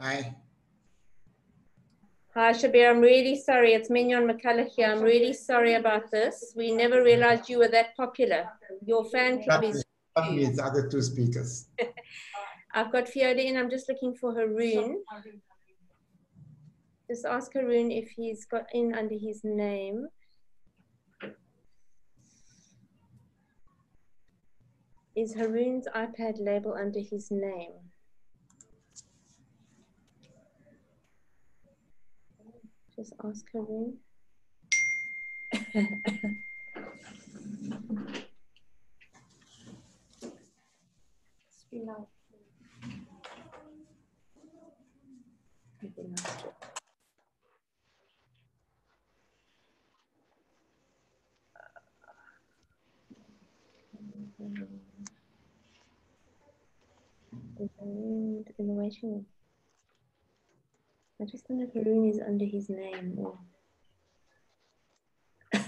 Hi. Hi, Shabir. I'm really sorry. It's Mignon McCulloch here. I'm really sorry about this. We never realized you were that popular. Your fan club is. Not me, it's other two speakers. I've got Fiona in. I'm just looking for Haroon. Just ask Haroon if he's got in under his name. Is Haroon's iPad label under his name? Maybe not. Haroon in the waiting room. I just don't if Haroon is under his name or.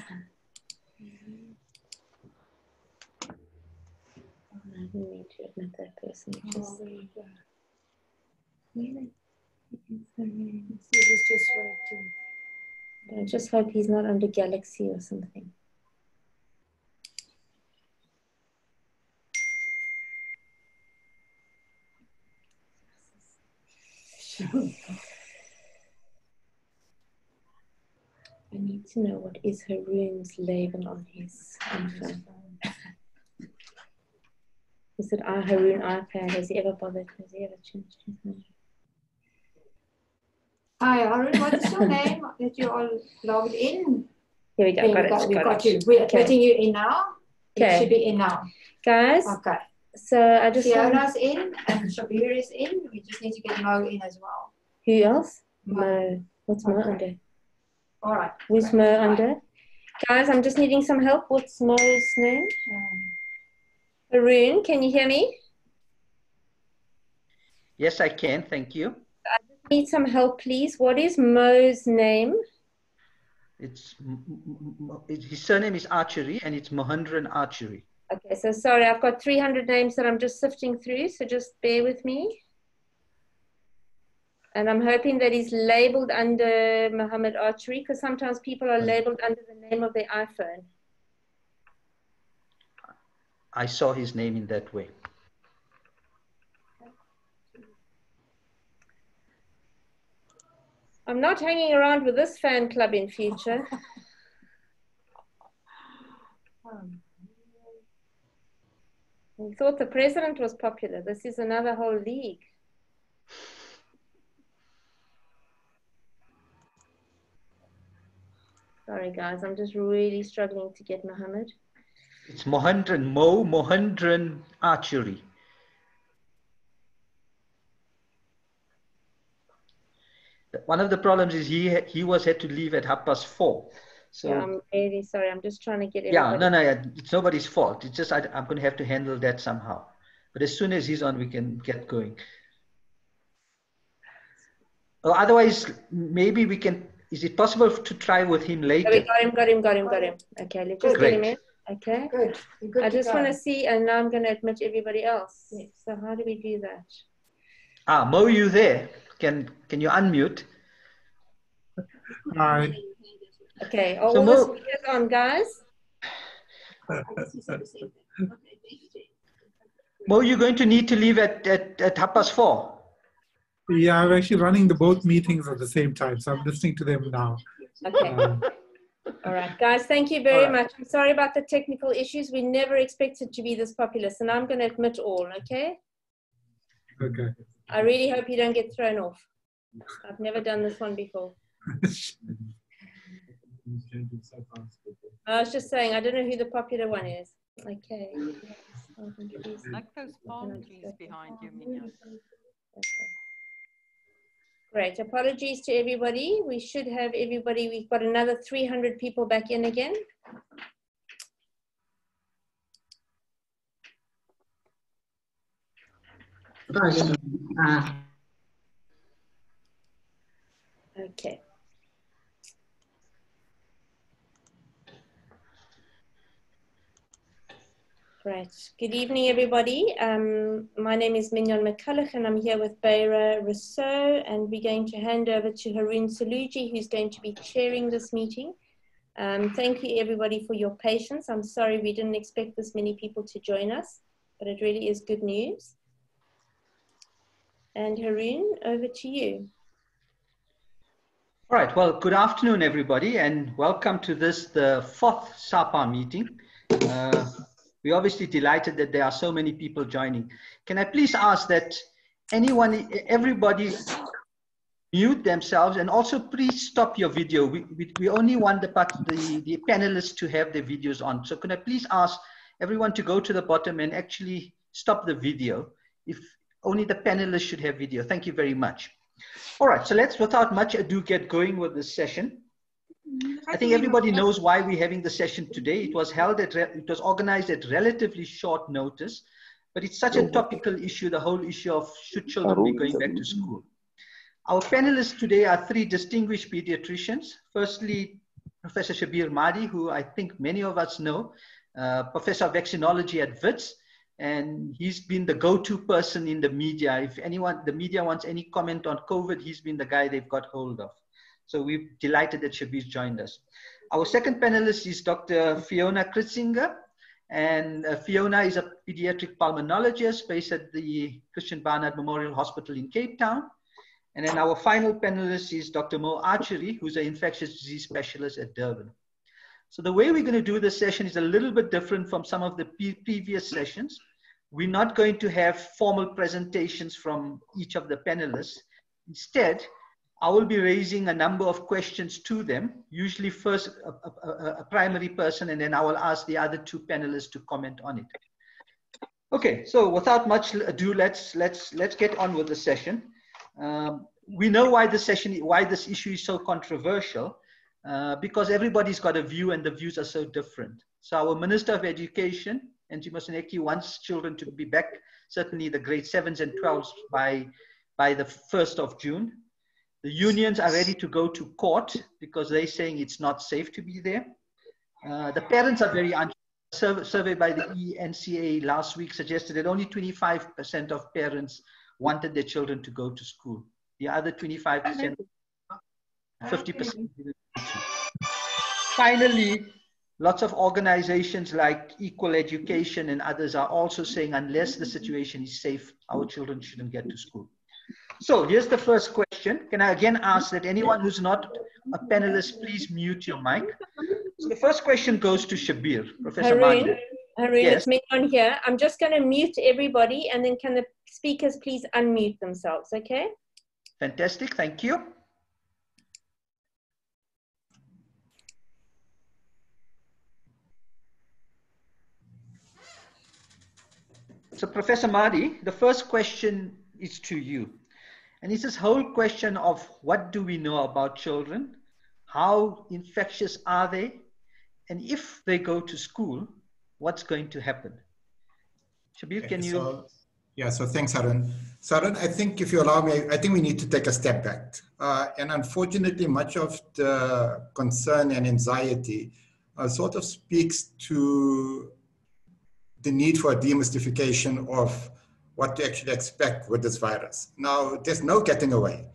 Oh, no, I didn't mean to admit that person. It Just, Really? This is just. But I just hope he's not under Galaxy or something. I need to know what is Haroon's label on his iPhone. is it our Haroon iPad? Has he ever bothered? Has he ever changed his name? Hi, Arun, what is your name that you all logged in? Here we go. Got you it. We've got got you. We're Okay. letting you in now. You Okay. should be in now. Guys, Okay. so I just want, in and Shabir is in. We just need to get Mo in as well. who else? Mo. Mo. What's Mo Okay. under? All right. With Great. Mo Right. under? Guys, I'm just needing some help. What's Mo's name? Um, Haroon, can you hear me? Yes, I can. Thank you. I need some help, please. What is Mo's name? It's M- M- M- it- his surname is Archary, and it's Moherndran Archary. Okay, so sorry, I've got 300 names that I'm just sifting through, so just bear with me. And I'm hoping that he's labeled under Muhammad Archary because sometimes people are labeled under the name of their iPhone. I saw his name in that way. I'm not hanging around with this fan club in future. We thought the president was popular. This is another whole league. Sorry, guys, I'm just really struggling to get Muhammad. It's Moherndran Mo Moherndran Archary. One of the problems is he he was had to leave at half past four. So yeah, I'm really sorry. I'm just trying to get it. yeah, no, no, yeah, it's nobody's fault. It's just I, I'm going to have to handle that somehow. But as soon as he's on, we can get going. Or otherwise, maybe we can. Is it possible to try with him Oh, we later? got him, got him, got him, got him. Okay, let's just get him in. Okay. Good. Good I just want to see, and now I'm going to admit everybody else. So how do we do that? Ah, Mo, you there? Can can you unmute? Hi. Okay, are So all the Mo- speakers on, guys? Mo, you're going to need to leave at at, at half past four. Yeah, I'm actually running the both meetings at the same time, so I'm listening to them now. Okay, Um, all right, guys. Thank you very All right. much. I'm sorry about the technical issues. We never expected to be this populous, and I'm going to admit all. Okay. okay. I really hope you don't get thrown off. I've never done this one before. I was just saying, I don't know who the popular one is. Okay. Like those palm trees behind you, Mignon. Okay. Great. Apologies to everybody. We should have everybody. We've got another 300 people back in again. Uh, okay. Great. Good evening, everybody. Um, my name is Mignon McCulloch, and I'm here with Beira Rousseau, and we're going to hand over to Haroon Saloojee, who's going to be chairing this meeting. Um, thank you, everybody, for your patience. I'm sorry we didn't expect this many people to join us, but it really is good news. And Haroon, over to you. All right, well, good afternoon, everybody, and welcome to this, the fourth SAPA meeting. Uh, we're obviously delighted that there are so many people joining. Can I please ask that anyone, everybody mute themselves and also please stop your video. We, we, we only want the, the, the panelists to have their videos on. So can I please ask everyone to go to the bottom and actually stop the video if only the panelists should have video. Thank you very much. All right, so let's, without much ado, get going with this session. I think everybody knows why we're having the session today. It was held at, it was organized at relatively short notice, but it's such a topical issue, the whole issue of should children be going back to school. Our panelists today are three distinguished pediatricians. Firstly, Professor Shabir Madhi, who I think many of us know, uh, Professor of Vaccinology at WITS, and he's been the go-to person in the media. If anyone, the media wants any comment on COVID, he's been the guy they've got hold of. So we're delighted that Shabir's joined us. Our second panelist is Dr. Fiona Kritzinger. And uh, Fiona is a pediatric pulmonologist based at the Christiaan Barnard Memorial Hospital in Cape Town. And then our final panelist is Dr. Mo Archary, who's an infectious disease specialist at Durban. So the way we're going to do this session is a little bit different from some of the previous sessions. We're not going to have formal presentations from each of the panelists. Instead, I will be raising a number of questions to them, usually first a, a, a, primary person, and then I will ask the other two panelists to comment on it. Okay, so without much ado, let's, let's, let's get on with the session. Um, we know why this session, why this issue is so controversial, uh, because everybody's got a view and the views are so different. So our Minister of Education, Angie Motshekga, wants children to be back, certainly the grade sevens and 12s by, by the 1st of June. The unions are ready to go to court because they're saying it's not safe to be there. Uh, the parents are very unsure. A survey by the eNCA last week suggested that only 25% of parents wanted their children to go to school. The other 25%, 50%. Finally, lots of organizations like Equal Education and others are also saying unless the situation is safe, our children shouldn't get to school. So here's the first question. Can I again ask that anyone who's not a panelist, please mute your mic. So the first question goes to Shabir, Professor Haroon, Haroon, yes. it's me on here. I'm just going to mute everybody and then can the speakers please unmute themselves, okay? Fantastic, thank you. So Professor Madhi, the first question is to you. And it's this whole question of what do we know about children? How infectious are they? And if they go to school, what's going to happen? Shabir, can you? So, yeah, so thanks, Haroon. So, Haroon, I think if you allow me, I think we need to take a step back. Uh, and unfortunately, much of the concern and anxiety uh, sort of speaks to the need for a demystification of what to actually expect with this virus. Now, there's no getting away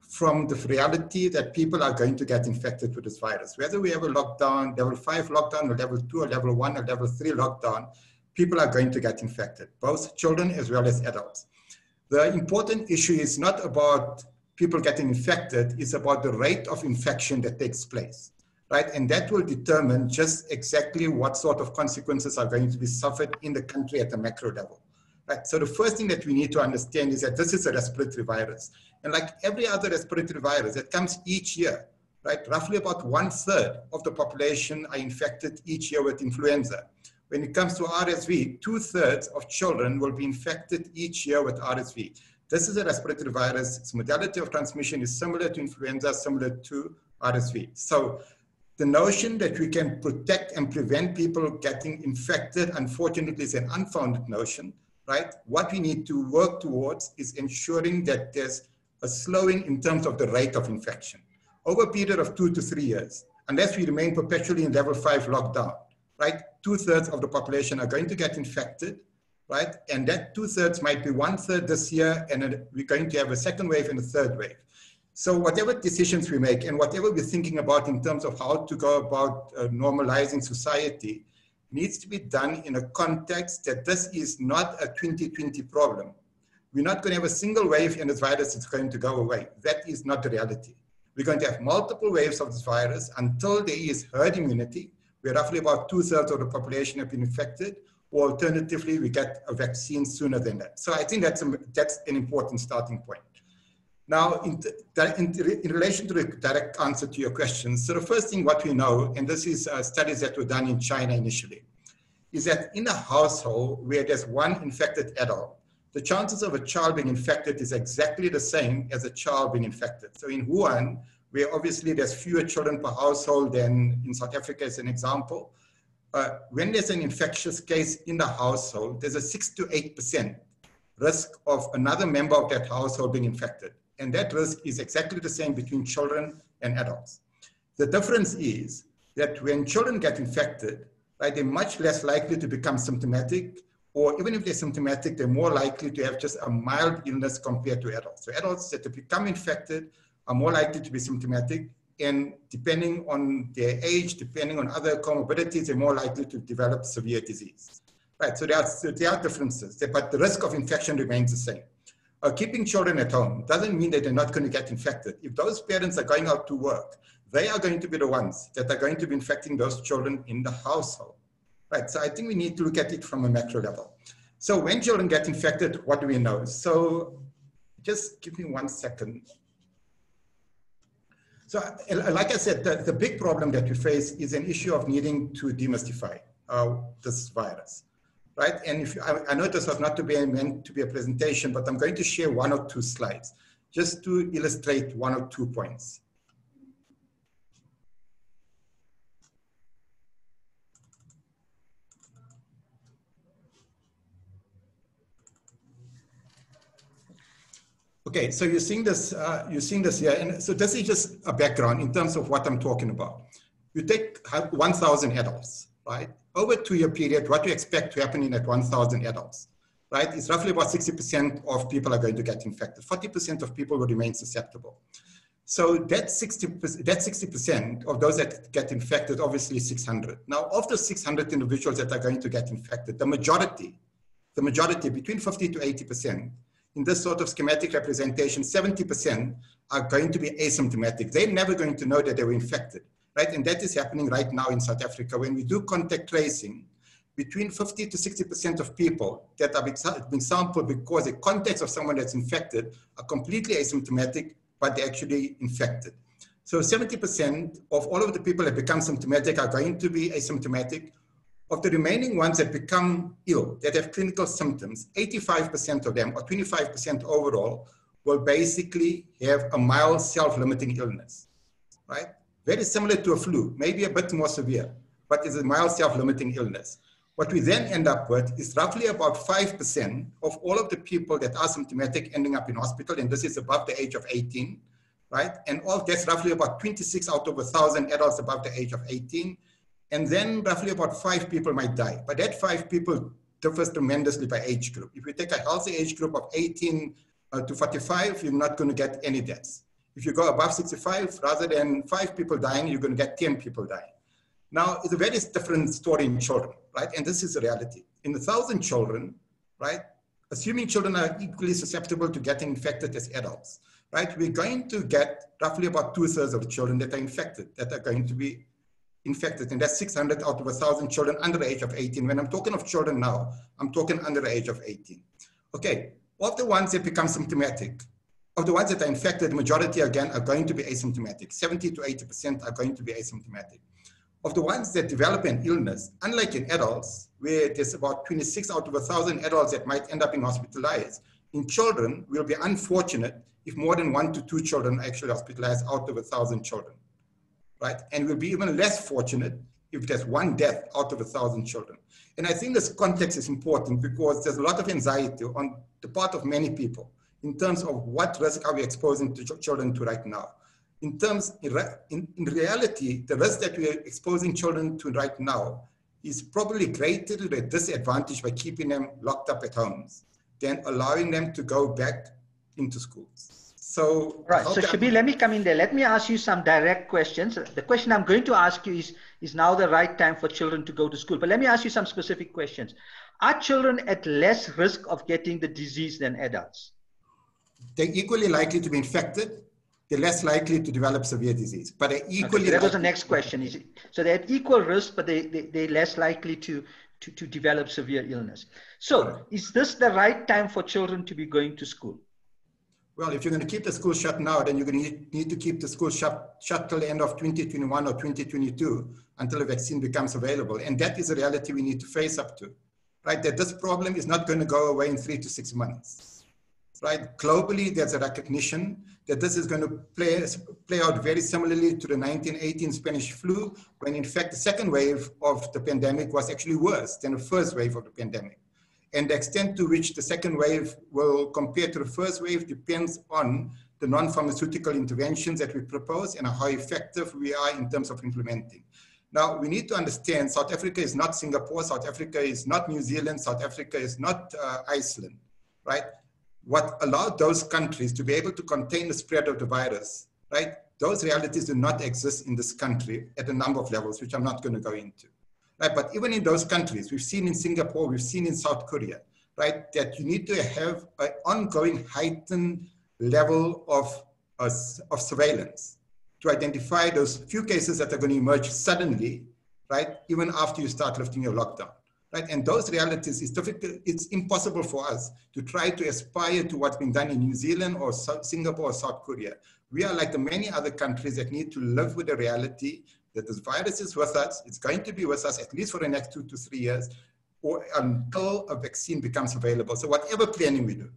from the reality that people are going to get infected with this virus. Whether we have a lockdown, level five lockdown, or level two, or level one, or level three lockdown, people are going to get infected, both children as well as adults. The important issue is not about people getting infected, it's about the rate of infection that takes place, right? And that will determine just exactly what sort of consequences are going to be suffered in the country at the macro level. Right. So the first thing that we need to understand is that this is a respiratory virus. And like every other respiratory virus that comes each year, right, roughly about one third of the population are infected each year with influenza. When it comes to RSV, two thirds of children will be infected each year with RSV. This is a respiratory virus. Its modality of transmission is similar to influenza, similar to RSV. So the notion that we can protect and prevent people getting infected, unfortunately, is an unfounded notion right? What we need to work towards is ensuring that there's a slowing in terms of the rate of infection over a period of two to three years, unless we remain perpetually in level five lockdown, right, two thirds of the population are going to get infected, right? And that two thirds might be one third this year, and we're going to have a second wave and a third wave. So whatever decisions we make and whatever we're thinking about in terms of how to go about uh, normalizing society needs to be done in a context that this is not a 2020 problem. We're not going to have a single wave and this virus is going to go away. That is not the reality. We're going to have multiple waves of this virus until there is herd immunity, where roughly about two thirds of the population have been infected, or alternatively, we get a vaccine sooner than that. So I think that's, a, that's an important starting point. Now, in, in, in, relation to the direct answer to your question, so the first thing what we know, and this is uh, studies that were done in China initially, is that in a household where there's one infected adult, the chances of a child being infected is exactly the same as a child being infected. So in Wuhan, where obviously there's fewer children per household than in South Africa as an example, uh, when there's an infectious case in the household, there's a six to 8% risk of another member of that household being infected. And that risk is exactly the same between children and adults. The difference is that when children get infected, right, they're much less likely to become symptomatic, or even if they're symptomatic, they're more likely to have just a mild illness compared to adults. So adults that become infected are more likely to be symptomatic, and depending on their age, depending on other comorbidities, they're more likely to develop severe disease. Right, so there are, so there are differences, but the risk of infection remains the same uh, keeping children at home doesn't mean that they're not going to get infected. If those parents are going out to work, they are going to be the ones that are going to be infecting those children in the household. Right, so I think we need to look at it from a macro level. So when children get infected, what do we know? So just give me one second. So like I said, the, the big problem that we face is an issue of needing to demystify uh, this virus right? And if I, I know this was not to be meant to be a presentation, but I'm going to share one or two slides just to illustrate one or two points. Okay, so you're seeing this, uh, you're seeing this here, and so this is just a background in terms of what I'm talking about. You take 1,000 adults, right? Over a two-year period, what you expect to happen in that 1,000 adults, right? It's roughly about 60% of people are going to get infected. 40% of people will remain susceptible. So that 60%, that 60% of those that get infected, obviously 600. Now, of the 600 individuals that are going to get infected, the majority, the majority, between 50 to 80%, in this sort of schematic representation, 70% are going to be asymptomatic. They're never going to know that they were infected right? And that is happening right now in South Africa. When we do contact tracing, between 50 to 60% of people that are being sampled because the contacts of someone that's infected are completely asymptomatic, but they're actually infected. So 70% of all of the people that become symptomatic are going to be asymptomatic. Of the remaining ones that become ill, that have clinical symptoms, 85% of them, or 25% overall, will basically have a mild self-limiting illness, right? Very similar to a flu, maybe a bit more severe, but it's a mild self-limiting illness. What we then end up with is roughly about 5% of all of the people that are symptomatic ending up in hospital, and this is above the age of 18, right? And all that's roughly about 26 out of 1,000 adults above the age of 18. And then roughly about five people might die. But that five people differs tremendously by age group. If you take a healthy age group of 18 uh, to 45, you're not going to get any deaths. If you go above 65, rather than five people dying, you're going to get 10 people dying. Now, it's a very different story in children, right? And this is the reality. In a thousand children, right? Assuming children are equally susceptible to getting infected as adults, right? We're going to get roughly about two thirds of the children that are infected, that are going to be infected. And that's 600 out of a thousand children under the age of 18. When I'm talking of children now, I'm talking under the age of 18. Okay, of the ones that become symptomatic, of the ones that are infected, the majority again are going to be asymptomatic. 70 to 80% are going to be asymptomatic. Of the ones that develop an illness, unlike in adults, where there's about 26 out of 1,000 adults that might end up in hospitalized, in children, we'll be unfortunate if more than one to two children are actually hospitalized out of 1,000 children, right? And we'll be even less fortunate if there's one death out of 1,000 children. And I think this context is important because there's a lot of anxiety on the part of many people in terms of what risk are we exposing to ch children to right now. In terms, in, in, in reality, the risk that we are exposing children to right now is probably greater to the disadvantage by keeping them locked up at homes than allowing them to go back into schools. So, right. So, Shabir, let me come in there. Let me ask you some direct questions. The question I'm going to ask you is Is now the right time for children to go to school? But let me ask you some specific questions. Are children at less risk of getting the disease than adults? They're equally likely to be infected. They're less likely to develop severe disease, but they're equally. Okay, that was the next question. Is it, so they're at equal risk, but they, they, they're less likely to, to, to develop severe illness. So, is this the right time for children to be going to school? Well, if you're going to keep the school shut now, then you're going to need to keep the school shut, shut till the end of 2021 or 2022 until a vaccine becomes available. And that is a reality we need to face up to, right? That this problem is not going to go away in three to six months, right? Globally, there's a recognition that this is going to play, play out very similarly to the 1918 Spanish flu, when in fact the second wave of the pandemic was actually worse than the first wave of the pandemic. And the extent to which the second wave will compare to the first wave depends on the non-pharmaceutical interventions that we propose and how effective we are in terms of implementing. Now, we need to understand South Africa is not Singapore, South Africa is not New Zealand, South Africa is not uh, Iceland, right? What allowed those countries to be able to contain the spread of the virus, right? Those realities do not exist in this country at a number of levels, which I'm not going to go into right? But even in those countries, we've seen in Singapore, we've seen in South Korea, right? That you need to have an ongoing heightened level of, uh, of surveillance to identify those few cases that are going to emerge suddenly, right? Even after you start lifting your lockdown. Right? And those realities is difficult, it's impossible for us to try to aspire to what's been done in New Zealand or South, Singapore or South Korea. We are like the many other countries that need to live with the reality that this virus is with us. It's going to be with us at least for the next two to three years or until a vaccine becomes available. So whatever planning we do,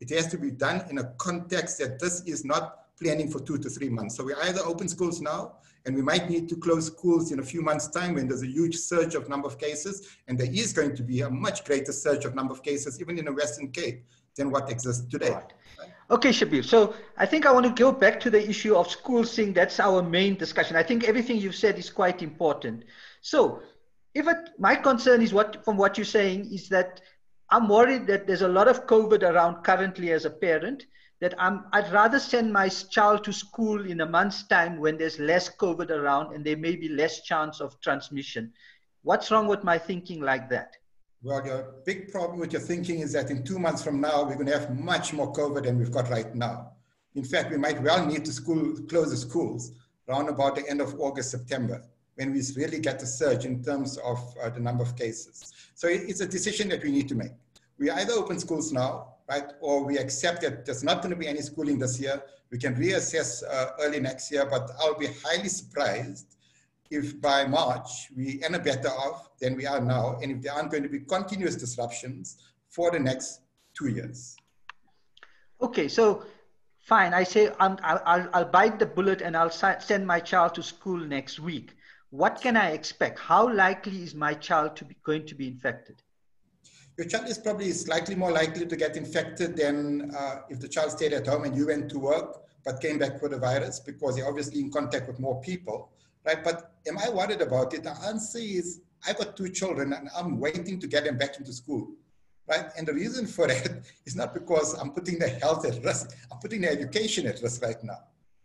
it has to be done in a context that this is not planning for two to three months. So we either open schools now and we might need to close schools in a few months time when there's a huge surge of number of cases. And there is going to be a much greater surge of number of cases, even in the Western Cape than what exists today. Okay, Shabir. So I think I want to go back to the issue of school sing. That's our main discussion. I think everything you've said is quite important. So if it, my concern is what, from what you're saying, is that I'm worried that there's a lot of COVID around currently as a parent, that I'm, I'd rather send my child to school in a month's time when there's less COVID around and there may be less chance of transmission. What's wrong with my thinking like that? Well, your big problem with your thinking is that in two months from now, we're going to have much more COVID than we've got right now. In fact, we might well need to school, close the schools around about the end of August, September, when we really get the surge in terms of uh, the number of cases. So it's a decision that we need to make. We either open schools now, right, or we accept that there's not going to be any schooling this year. We can reassess uh, early next year, but I'll be highly surprised if by March we end up better off than we are now, and if there aren't going to be continuous disruptions for the next two years. Okay, so fine. I say i will I'll, I'll bite the bullet and I'll send my child to school next week. What can I expect? How likely is my child to be going to be infected? Your child is probably slightly more likely to get infected than uh, if the child stayed at home and you went to work but came back with the virus because you're obviously in contact with more people right? But am I worried about it? The answer is I got two children and I'm waiting to get them back into school, right? And the reason for that is not because I'm putting their health at risk, I'm putting their education at risk right now,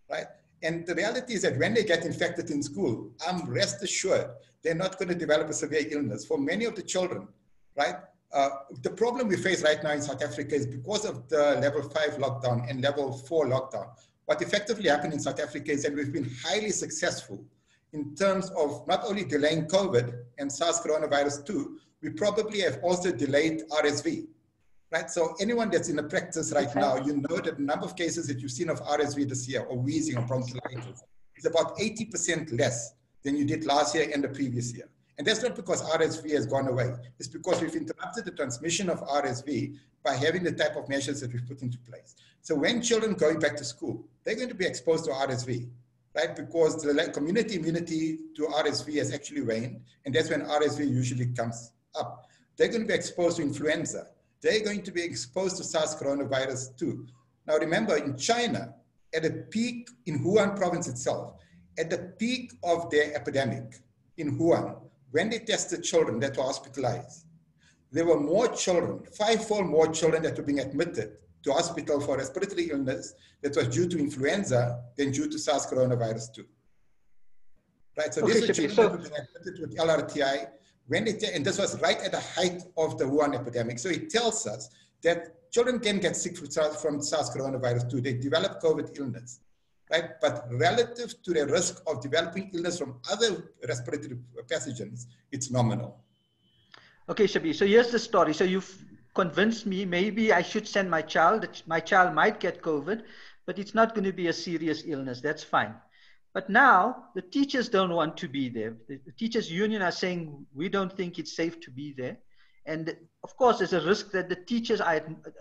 right? And the reality is that when they get infected in school, I'm rest assured they're not going to develop a severe illness. For many of the children, right? Uh, the problem we face right now in South Africa is because of the level five lockdown and level four lockdown. What effectively happened in South Africa is that we've been highly successful in terms of not only delaying COVID and SARS coronavirus 2, we probably have also delayed RSV, right? So anyone that's in the practice right now, you know that the number of cases that you've seen of RSV this year or wheezing or bronchiolitis is about 80% less than you did last year and the previous year. And that's not because RSV has gone away. It's because we've interrupted the transmission of RSV by having the type of measures that we've put into place. So when children going back to school, they're going to be exposed to RSV right? Because the community immunity to RSV has actually waned, and that's when RSV usually comes up. They're going to be exposed to influenza. They're going to be exposed to SARS coronavirus too. Now remember, in China, at the peak in Wuhan province itself, at the peak of their epidemic in Wuhan, when they tested children that were hospitalized, there were more children, fivefold more children that were being admitted to hospital for respiratory illness that was due to influenza than due to SARS coronavirus 2. Right, so Okay, these Shabir, children so- being admitted with LRTI when they, and this was right at the height of the Wuhan epidemic. So it tells us that children can get sick from SARS coronavirus 2. They develop COVID illness, right? But relative to the risk of developing illness from other respiratory pathogens, it's nominal. Okay, Shabir. So here's the story. So you've convinced me maybe I should send my child. My child might get COVID, but it's not going to be a serious illness. That's fine. But now the teachers don't want to be there. The, teachers union are saying we don't think it's safe to be there. And of course, there's a risk that the teachers are,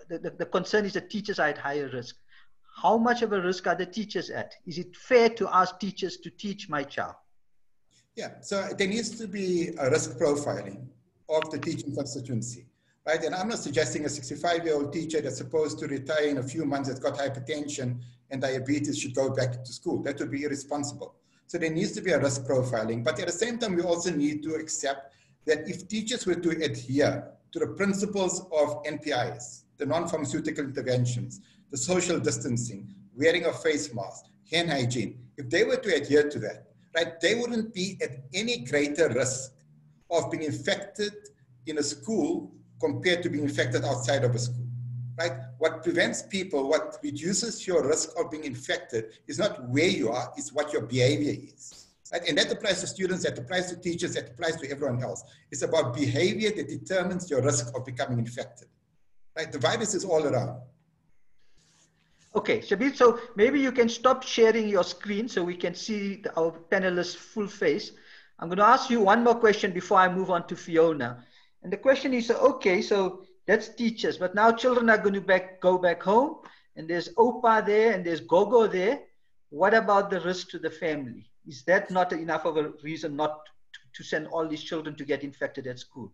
the, the, the concern is that teachers are at higher risk. How much of a risk are the teachers at? Is it fair to ask teachers to teach my child? Yeah, so there needs to be a risk profiling of the teaching constituency, right? And I'm not suggesting a 65 year old teacher that's supposed to retire in a few months that's got hypertension and diabetes should go back to school. That would be irresponsible. So there needs to be a risk profiling. But at the same time, we also need to accept that if teachers were to adhere to the principles of NPIs, the non-pharmaceutical interventions, the social distancing, wearing a face mask, hand hygiene, if they were to adhere to that, right, they wouldn't be at any greater risk of being infected in a school compared to being infected outside of a school, right? What prevents people, what reduces your risk of being infected is not where you are, it's what your behavior is. Right? And that applies to students, that applies to teachers, that applies to everyone else. It's about behavior that determines your risk of becoming infected. Right? The virus is all around. Okay, Shabir, so maybe you can stop sharing your screen so we can see the, our panelists' full face. I'm going to ask you one more question before I move on to Fiona. And the question is, okay, so that's teachers, but now children are going to back, go back home and there's OPA there and there's GOGO there. What about the risk to the family? Is that not enough of a reason not to, send all these children to get infected at school?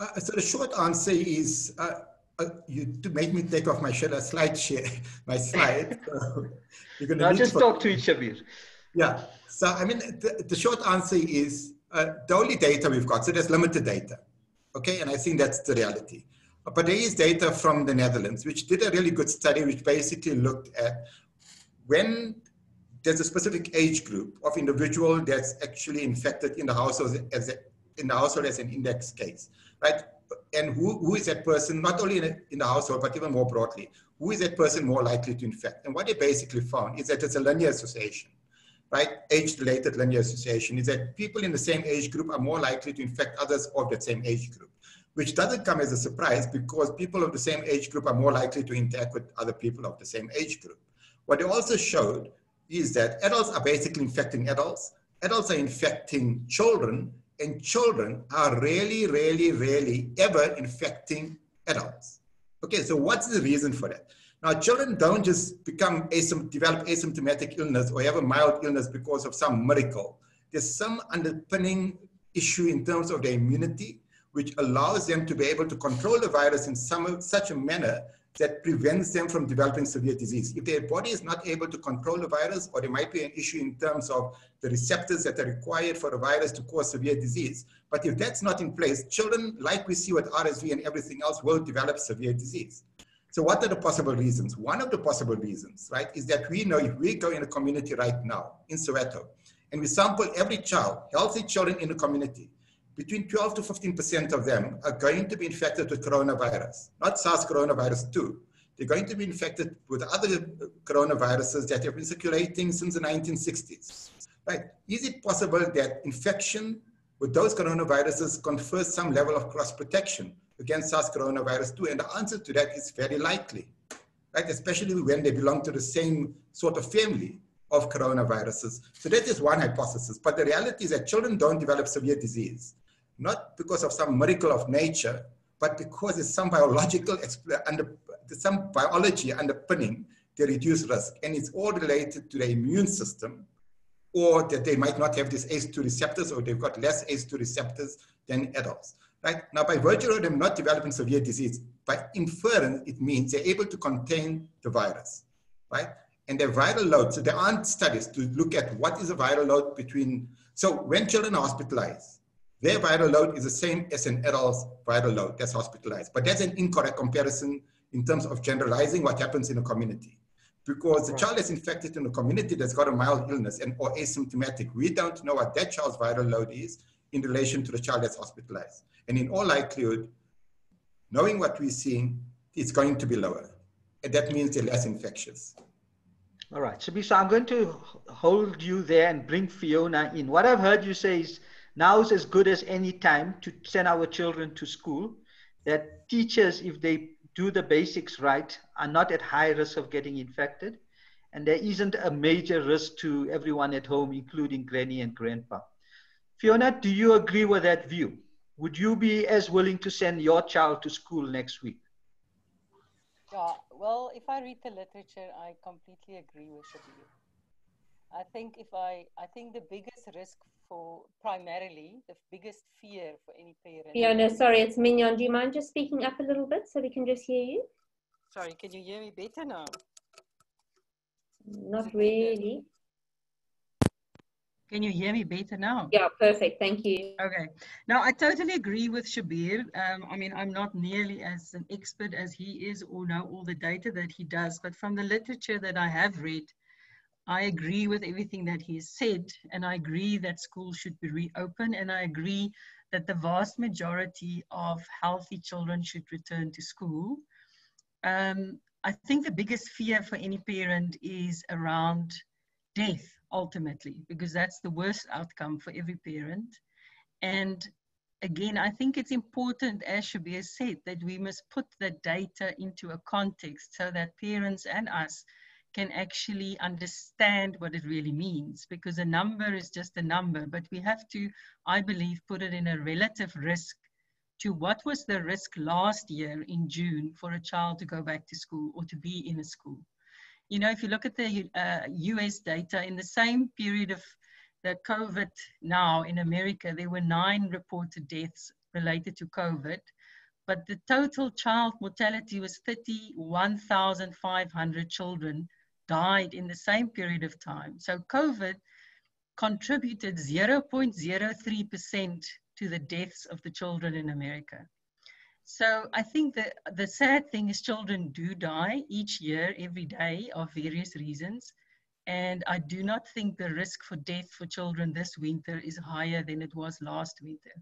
Uh, so the short answer is, uh, uh, you to make me take off my shirt, a slide share, my slide. So you're Now need just to- talk to each Shabir. Yeah. So, I mean, the, the short answer is uh, the only data we've got, so there's limited data. Okay. And I think that's the reality. But there is data from the Netherlands, which did a really good study, which basically looked at when there's a specific age group of individual that's actually infected in the household as a, in the household as an index case, right? And who, who is that person, not only in, a, in the household, but even more broadly, who is that person more likely to infect? And what they basically found is that it's a linear association right? Age-related linear association is that people in the same age group are more likely to infect others of that same age group, which doesn't come as a surprise because people of the same age group are more likely to interact with other people of the same age group. What they also showed is that adults are basically infecting adults, adults are infecting children, and children are really, really, really ever infecting adults. Okay, so what's the reason for that? Now, children don't just become develop asymptomatic illness or have a mild illness because of some miracle. There's some underpinning issue in terms of their immunity, which allows them to be able to control the virus in some such a manner that prevents them from developing severe disease. If their body is not able to control the virus, or there might be an issue in terms of the receptors that are required for the virus to cause severe disease. But if that's not in place, children, like we see with RSV and everything else, will develop severe disease. So what are the possible reasons? One of the possible reasons, right, is that we know if we go in a community right now in Soweto and we sample every child, healthy children in the community, between 12 to 15% of them are going to be infected with coronavirus, not SARS coronavirus 2. They're going to be infected with other coronaviruses that have been circulating since the 1960s, right? Is it possible that infection with those coronaviruses confers some level of cross protection against SARS coronavirus 2? And the answer to that is very likely, right? Especially when they belong to the same sort of family of coronaviruses. So that is one hypothesis. But the reality is that children don't develop severe disease, not because of some miracle of nature, but because it's some biological, under, some biology underpinning the reduced risk. And it's all related to the immune system or that they might not have these ACE2 receptors or they've got less ACE2 receptors than adults. Right? Now, by virtue of them not developing severe disease, by inference, it means they're able to contain the virus, right? and their viral load. So there aren't studies to look at what is a viral load between. So when children are hospitalized, their viral load is the same as an adult's viral load that's hospitalized. But that's an incorrect comparison in terms of generalizing what happens in a community. Because the Right. child is infected in a community that's got a mild illness and or asymptomatic, we don't know what that child's viral load is in relation to the child that's hospitalized. And in all likelihood, knowing what we're seeing, it's going to be lower. And that means they're less infectious. All right, so so I'm going to hold you there and bring Fiona in. What I've heard you say is now is as good as any time to send our children to school. That teachers, if they do the basics right, are not at high risk of getting infected. And there isn't a major risk to everyone at home, including granny and grandpa. Fiona, do you agree with that view? Would you be as willing to send your child to school next week? Yeah, well, if I read the literature, I completely agree with Shabir. I think if I, I think the biggest risk for primarily the biggest fear for any parent. Fiona, sorry, it's Mignon. Do you mind just speaking up a little bit so we can just hear you? Sorry, can you hear me better now? Not really. Can you hear me better now? Yeah, perfect. Thank you. Okay. Now, I totally agree with Shabir. Um, I mean, I'm not nearly as an expert as he is or know all the data that he does, but from the literature that I have read, I agree with everything that he has said, and I agree that schools should be reopened, and I agree that the vast majority of healthy children should return to school. Um, I think the biggest fear for any parent is around death ultimately, because that's the worst outcome for every parent. And again, I think it's important, as Shabir said, that we must put the data into a context so that parents and us can actually understand what it really means because a number is just a number, but we have to, I believe, put it in a relative risk to what was the risk last year in June for a child to go back to school or to be in a school. You know, if you look at the uh, US data, in the same period of the COVID now in America, there were nine reported deaths related to COVID, but the total child mortality was 31,500 children died in the same period of time. So COVID contributed 0.03% to the deaths of the children in America. So I think that the sad thing is children do die each year, every day, of various reasons. And I do not think the risk for death for children this winter is higher than it was last winter.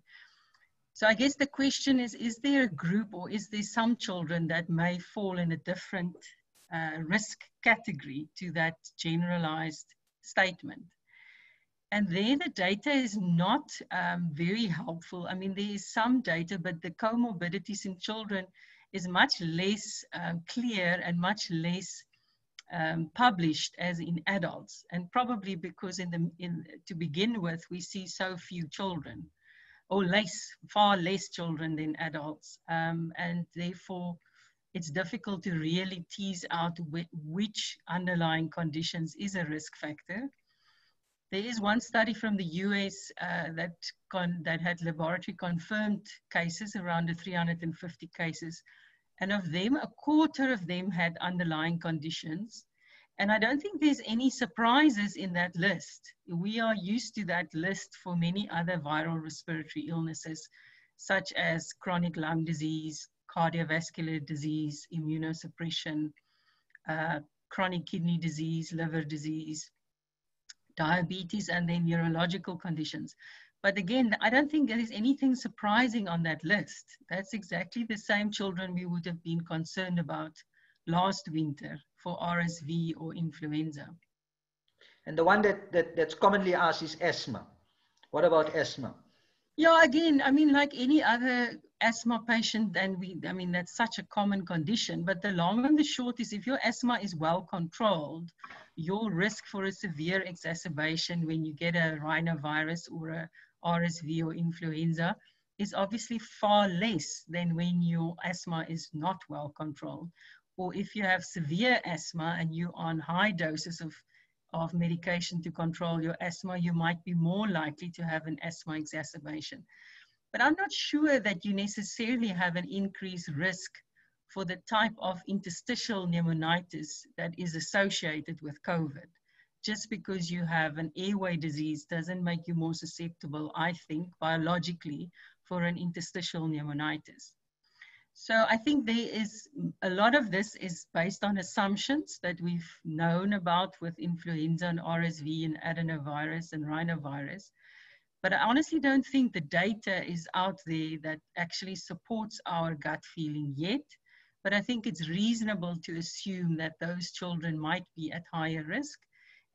So I guess the question is, is there a group or is there some children that may fall in a different uh, risk category to that generalized statement? And there the data is not um, very helpful. I mean, there is some data, but the comorbidities in children is much less um, clear and much less um, published as in adults. And probably because in the, in, to begin with, we see so few children or less, far less children than adults. Um, and therefore, it's difficult to really tease out wh which underlying conditions is a risk factor. There is one study from the US uh, that, that had laboratory confirmed cases, around 350 cases. And of them, a quarter of them had underlying conditions. And I don't think there's any surprises in that list. We are used to that list for many other viral respiratory illnesses, such as chronic lung disease, cardiovascular disease, immunosuppression, uh, chronic kidney disease, liver disease, diabetes, and then neurological conditions. But again, I don't think there is anything surprising on that list. That's exactly the same children we would have been concerned about last winter for RSV or influenza. And the one that, that that's commonly asked is asthma. What about asthma? Yeah, again, I mean, like any other asthma patient, and we, I mean, that's such a common condition. But the long and the short is if your asthma is well controlled, your risk for a severe exacerbation when you get a rhinovirus or a RSV or influenza is obviously far less than when your asthma is not well controlled. Or if you have severe asthma and you're on high doses of, of medication to control your asthma, you might be more likely to have an asthma exacerbation. But I'm not sure that you necessarily have an increased risk for the type of interstitial pneumonitis that is associated with COVID. Just because you have an airway disease doesn't make you more susceptible, I think, biologically, for an interstitial pneumonitis. So I think there is a lot of this is based on assumptions that we've known about with influenza and RSV and adenovirus and rhinovirus. But I honestly don't think the data is out there that actually supports our gut feeling yet. But I think it's reasonable to assume that those children might be at higher risk.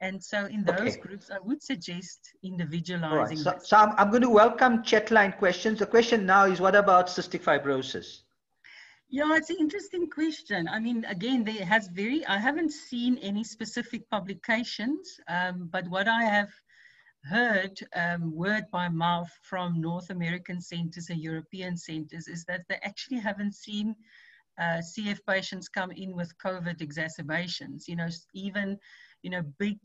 And so in those okay. groups, I would suggest individualizing. Right. So, so I'm, going to welcome chat line questions. The question now is what about cystic fibrosis? Yeah, it's an interesting question. I mean, again, there has very, I haven't seen any specific publications, um, but what I have heard um, word by mouth from North American centers and European centers is that they actually haven't seen uh, CF patients come in with COVID exacerbations. You know, even, you know, big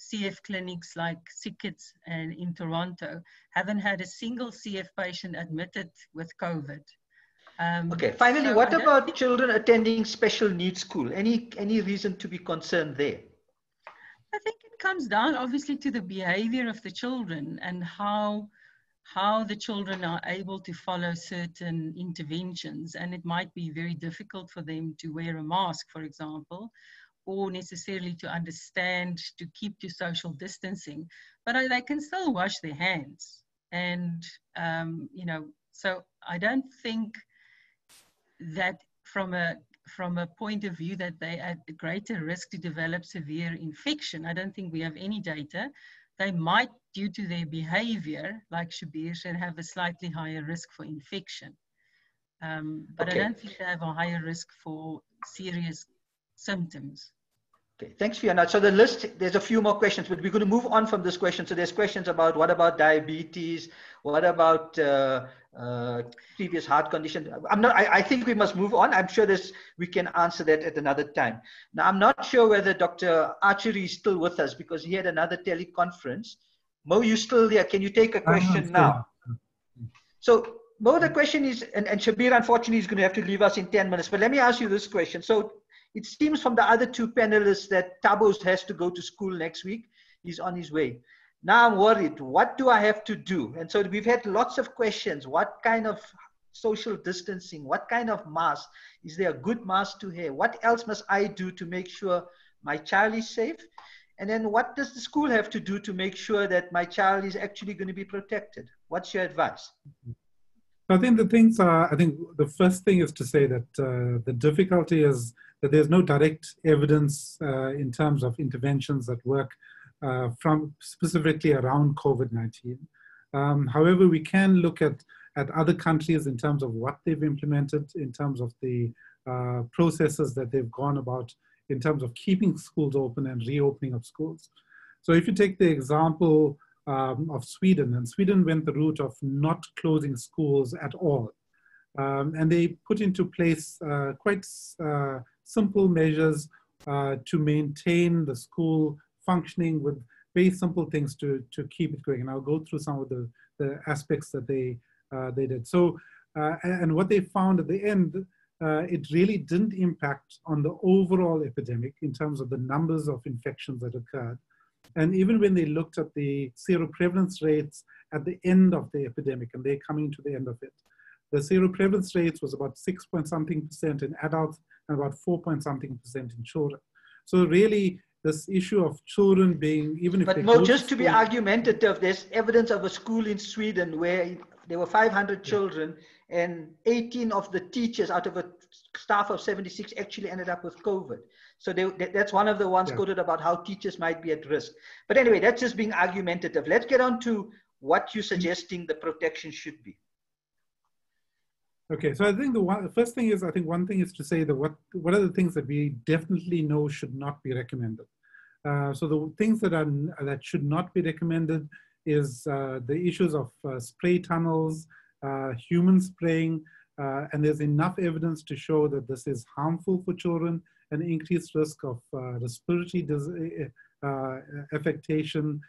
CF clinics like SickKids and in Toronto haven't had a single CF patient admitted with COVID. Um, okay, finally, so what about children attending special needs school? Any, any reason to be concerned there? Comes down obviously to the behavior of the children and how, how the children are able to follow certain interventions. And it might be very difficult for them to wear a mask, for example, or necessarily to understand to keep to social distancing, but they can still wash their hands. And, um, you know, so I don't think that from a from a point of view that they are at greater risk to develop severe infection. I don't think we have any data. They might, due to their behavior, like Shabir said, have a slightly higher risk for infection. Um, but okay. I don't think they have a higher risk for serious symptoms. Okay, thanks, Fiona. So the list, there's a few more questions, but we're going to move on from this question. So there's questions about what about diabetes? What about uh, uh, previous heart condition? I'm not, I, I, think we must move on. I'm sure this, we can answer that at another time. Now, I'm not sure whether Dr. Archary is still with us because he had another teleconference. Mo, you still there? Can you take a question now? So Mo, the question is, and, and Shabir unfortunately is going to have to leave us in 10 minutes, but let me ask you this question. So it seems from the other two panelists that Tabos has to go to school next week. He's on his way. Now I'm worried. What do I have to do? And so we've had lots of questions. What kind of social distancing? What kind of mask? Is there a good mask to wear? What else must I do to make sure my child is safe? And then what does the school have to do to make sure that my child is actually going to be protected? What's your advice? Mm-hmm. I think the things are, I think the first thing is to say that uh, the difficulty is that there's no direct evidence uh, in terms of interventions that work uh, from specifically around COVID-19. Um, however, we can look at, at other countries in terms of what they've implemented, in terms of the uh, processes that they've gone about in terms of keeping schools open and reopening of schools. So if you take the example um, of Sweden, and Sweden went the route of not closing schools at all. Um, and they put into place uh, quite uh, simple measures uh, to maintain the school functioning with very simple things to, to keep it going. And I'll go through some of the, the aspects that they, uh, they did. So, uh, and what they found at the end, uh, it really didn't impact on the overall epidemic in terms of the numbers of infections that occurred. And even when they looked at the seroprevalence rates at the end of the epidemic, and they're coming to the end of it, the seroprevalence rates was about six point something percent in adults and about four point something percent in children. So really, this issue of children being even if but Mo, just to, to be argumentative, there's evidence of a school in Sweden where there were 500 children and 18 of the teachers out of a staff of 76 actually ended up with COVID. So they, that's one of the ones yeah. quoted about how teachers might be at risk. But anyway, that's just being argumentative. Let's get on to what you're suggesting the protection should be. Okay, so I think the, one, the first thing is, I think one thing is to say that what, what are the things that we definitely know should not be recommended. Uh, so the things that are that should not be recommended is uh, the issues of uh, spray tunnels, uh, human spraying, uh, and there's enough evidence to show that this is harmful for children and increased risk of uh, respiratory affectation,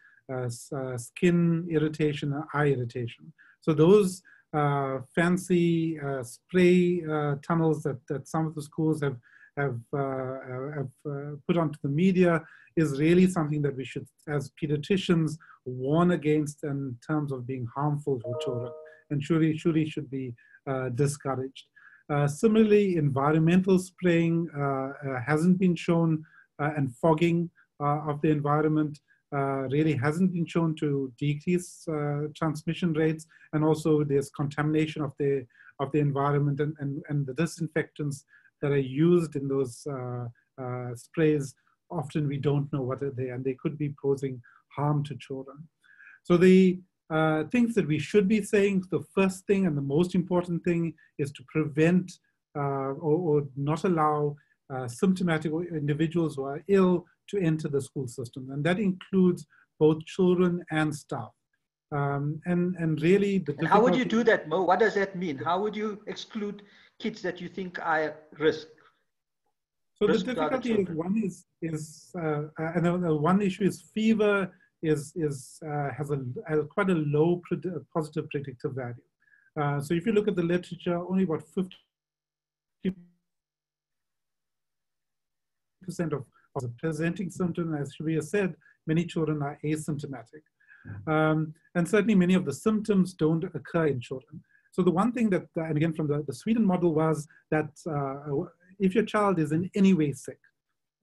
skin irritation, and eye irritation. So those uh, fancy uh, spray uh, tunnels that, that some of the schools have have, uh, have uh, put onto the media is really something that we should, as pediatricians, warn against in terms of being harmful for children, and surely, surely should be uh, discouraged. similarly, environmental spraying hasn't been shown, and fogging of the environment uh, really hasn't been shown to decrease uh, transmission rates, and also there's contamination of the of the environment and, and, and the disinfectants that are used in those uh, uh sprays. Often we don't know what are they, and they could be posing harm to children. So the uh, things that we should be saying, the first thing and the most important thing is to prevent uh, or, or, not allow symptomatic individuals who are ill to enter the school system. And that includes both children and staff. Um, and, and really the and how would you do that, Mo? What does that mean? How would you exclude kids that you think are at risk? So risk the difficulty is one is, is uh, uh and uh, one issue is fever is, is, uh, has, a, has quite a low pred positive predictive value. Uh, so if you look at the literature, only about 50% of of the presenting symptom. As Shabir said, many children are asymptomatic. Um, and certainly many of the symptoms don't occur in children. So the one thing that, and again from the, the Sweden model was that uh, if your child is in any way sick,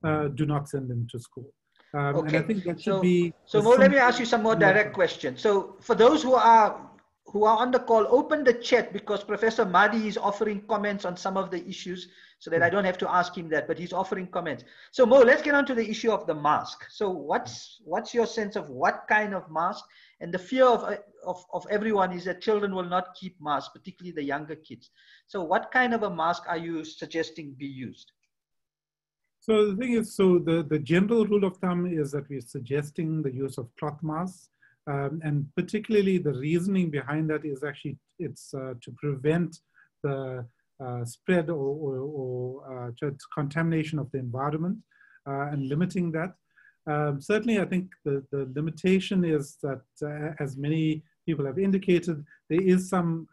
uh, do not send them to school. Um, okay. And I think that should so, be. So Mo, let me ask you some more direct questions. So for those who are who are on the call, open the chat because Professor Madhi is offering comments on some of the issues so that I don't have to ask him that, but he's offering comments. So Mo, let's get on to the issue of the mask. So what's, what's your sense of what kind of mask? And the fear of, of, of everyone is that children will not keep masks, particularly the younger kids. So what kind of a mask are you suggesting be used? So the thing is, so the, the general rule of thumb is that we're suggesting the use of cloth masks. Um, and particularly the reasoning behind that is actually it's uh, to prevent the uh, spread or, or, or uh, contamination of the environment uh, and limiting that. Um, certainly, I think the, the limitation is that, as many people have indicated, there is some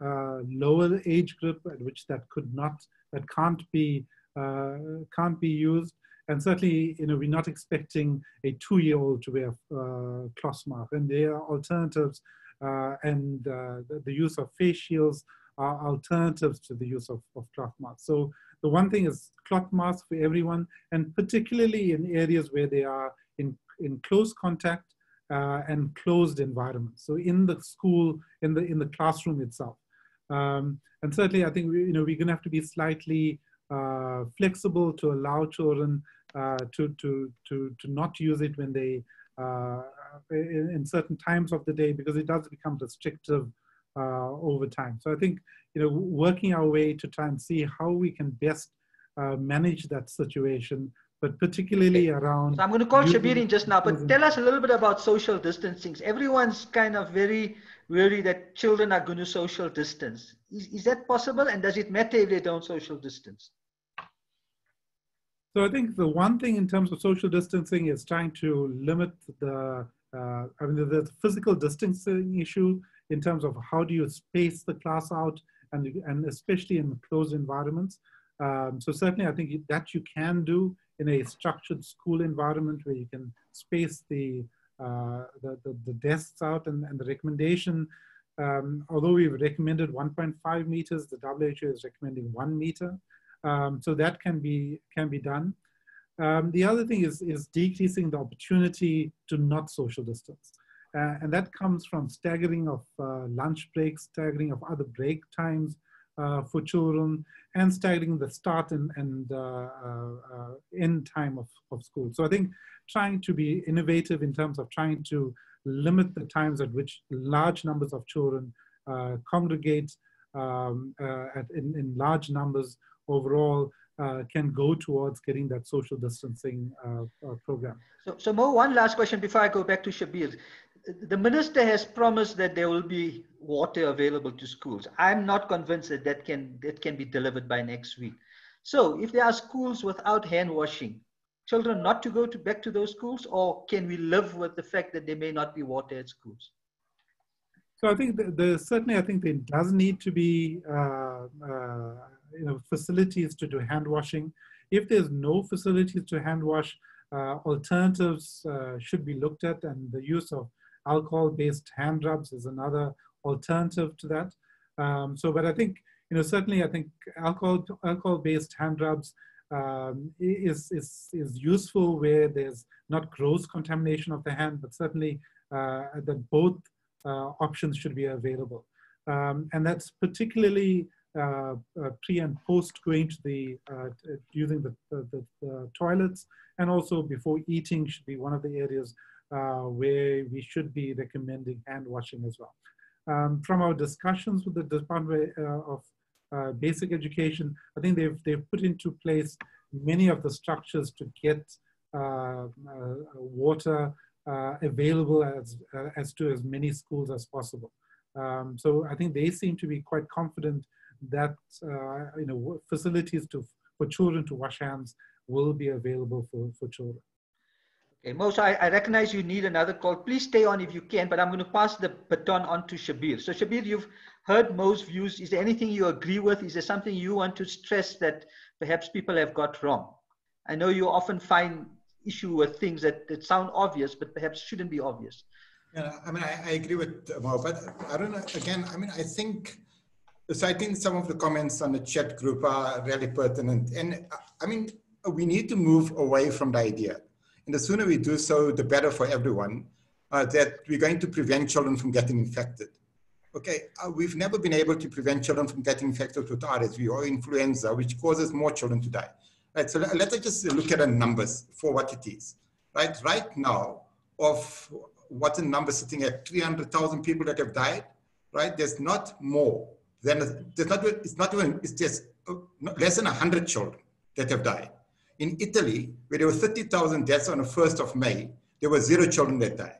lower age group at which that could not, that can't be, can't be used. And certainly, you know, we're not expecting a two-year-old to wear uh, cloth mask. And there are alternatives, uh, and uh, the, the, use of face shields are alternatives to the use of, of cloth masks. So the one thing is cloth masks for everyone, and particularly in areas where they are in, in close contact uh, and closed environments. So in the school, in the, in the classroom itself. Um, and certainly I think, we, you know, we're gonna have to be slightly uh, flexible to allow children to, to, to, to not use it when they, uh, in, in certain times of the day, because it does become restrictive uh, over time. So I think you know working our way to try and see how we can best uh, manage that situation, but particularly around. So I'm going to call Shabir in just now, but tell us a little bit about social distancing. Everyone's kind of very worried that children are going to social distance. Is, is that possible, and does it matter if they don't social distance? So I think the one thing in terms of social distancing is trying to limit the, uh, I mean, the, physical distancing issue in terms of how do you space the class out and, and especially in closed environments. Um, so certainly I think that you can do in a structured school environment where you can space the, uh, the, the, the, desks out and, and the recommendation, um, although we've recommended 1.5 meters, the WHO is recommending one meter. Um, so that can be, can be done. Um, the other thing is, is decreasing the opportunity to not social distance. Uh, and that comes from staggering of uh, lunch breaks, staggering of other break times uh, for children, and staggering the start and, and uh, uh, uh, end time of, of school. So I think trying to be innovative in terms of trying to limit the times at which large numbers of children congregate um, at, in, in large numbers overall uh, can go towards getting that social distancing uh, uh, program. So, so Mo, one last question before I go back to Shabir the minister has promised that there will be water available to schools. I'm not convinced that that can, that can be delivered by next week. So if there are schools without hand washing, children not to go to back to those schools, or can we live with the fact that there may not be water at schools? So I think the, certainly I think there does need to be uh, uh, you know facilities to do hand washing. If there's no facilities to hand wash, uh, alternatives uh, should be looked at, and the use of alcohol-based hand rubs is another alternative to that. Um, so, but I think you know certainly I think alcohol alcohol-based hand rubs um, is, is, is useful where there's not gross contamination of the hand, but certainly uh, that both uh, options should be available. Um, and that's particularly uh, uh pre and post going to the, uh, using the, the, the, toilets and also before eating should be one of the areas uh, where we should be recommending hand washing as well. Um, from our discussions with the Department of uh, basic education, I think they've, they've put into place many of the structures to get water available as, as to as many schools as possible. Um, so I think they seem to be quite confident that uh, you know facilities to, for children to wash hands will be available for, for children. Okay, Mo, I, I, recognize you need another call. Please stay on if you can, but I'm going to pass the baton on to Shabir. So Shabir, you've heard Mo's views. Is there anything you agree with? Is there something you want to stress that perhaps people have got wrong? I know you often find issue with things that, that sound obvious, but perhaps shouldn't be obvious. Yeah, I mean, I, I agree with Mo, but I don't know, again, I mean, I think, so I think some of the comments on the chat group are really pertinent. And I mean, we need to move away from the idea and the sooner we do so, the better for everyone, uh, that we're going to prevent children from getting infected. Okay, uh, we've never been able to prevent children from getting infected with RSV or influenza, which causes more children to die. Right, so let, us just look at the numbers for what it is. Right, right now, of what's the number sitting at 300,000 people that have died, right? There's not more than, there's not, it's not even, it's just uh, less than 100 children that have died. In Italy, where there were 30,000 deaths on the 1st of May, there were zero children that died.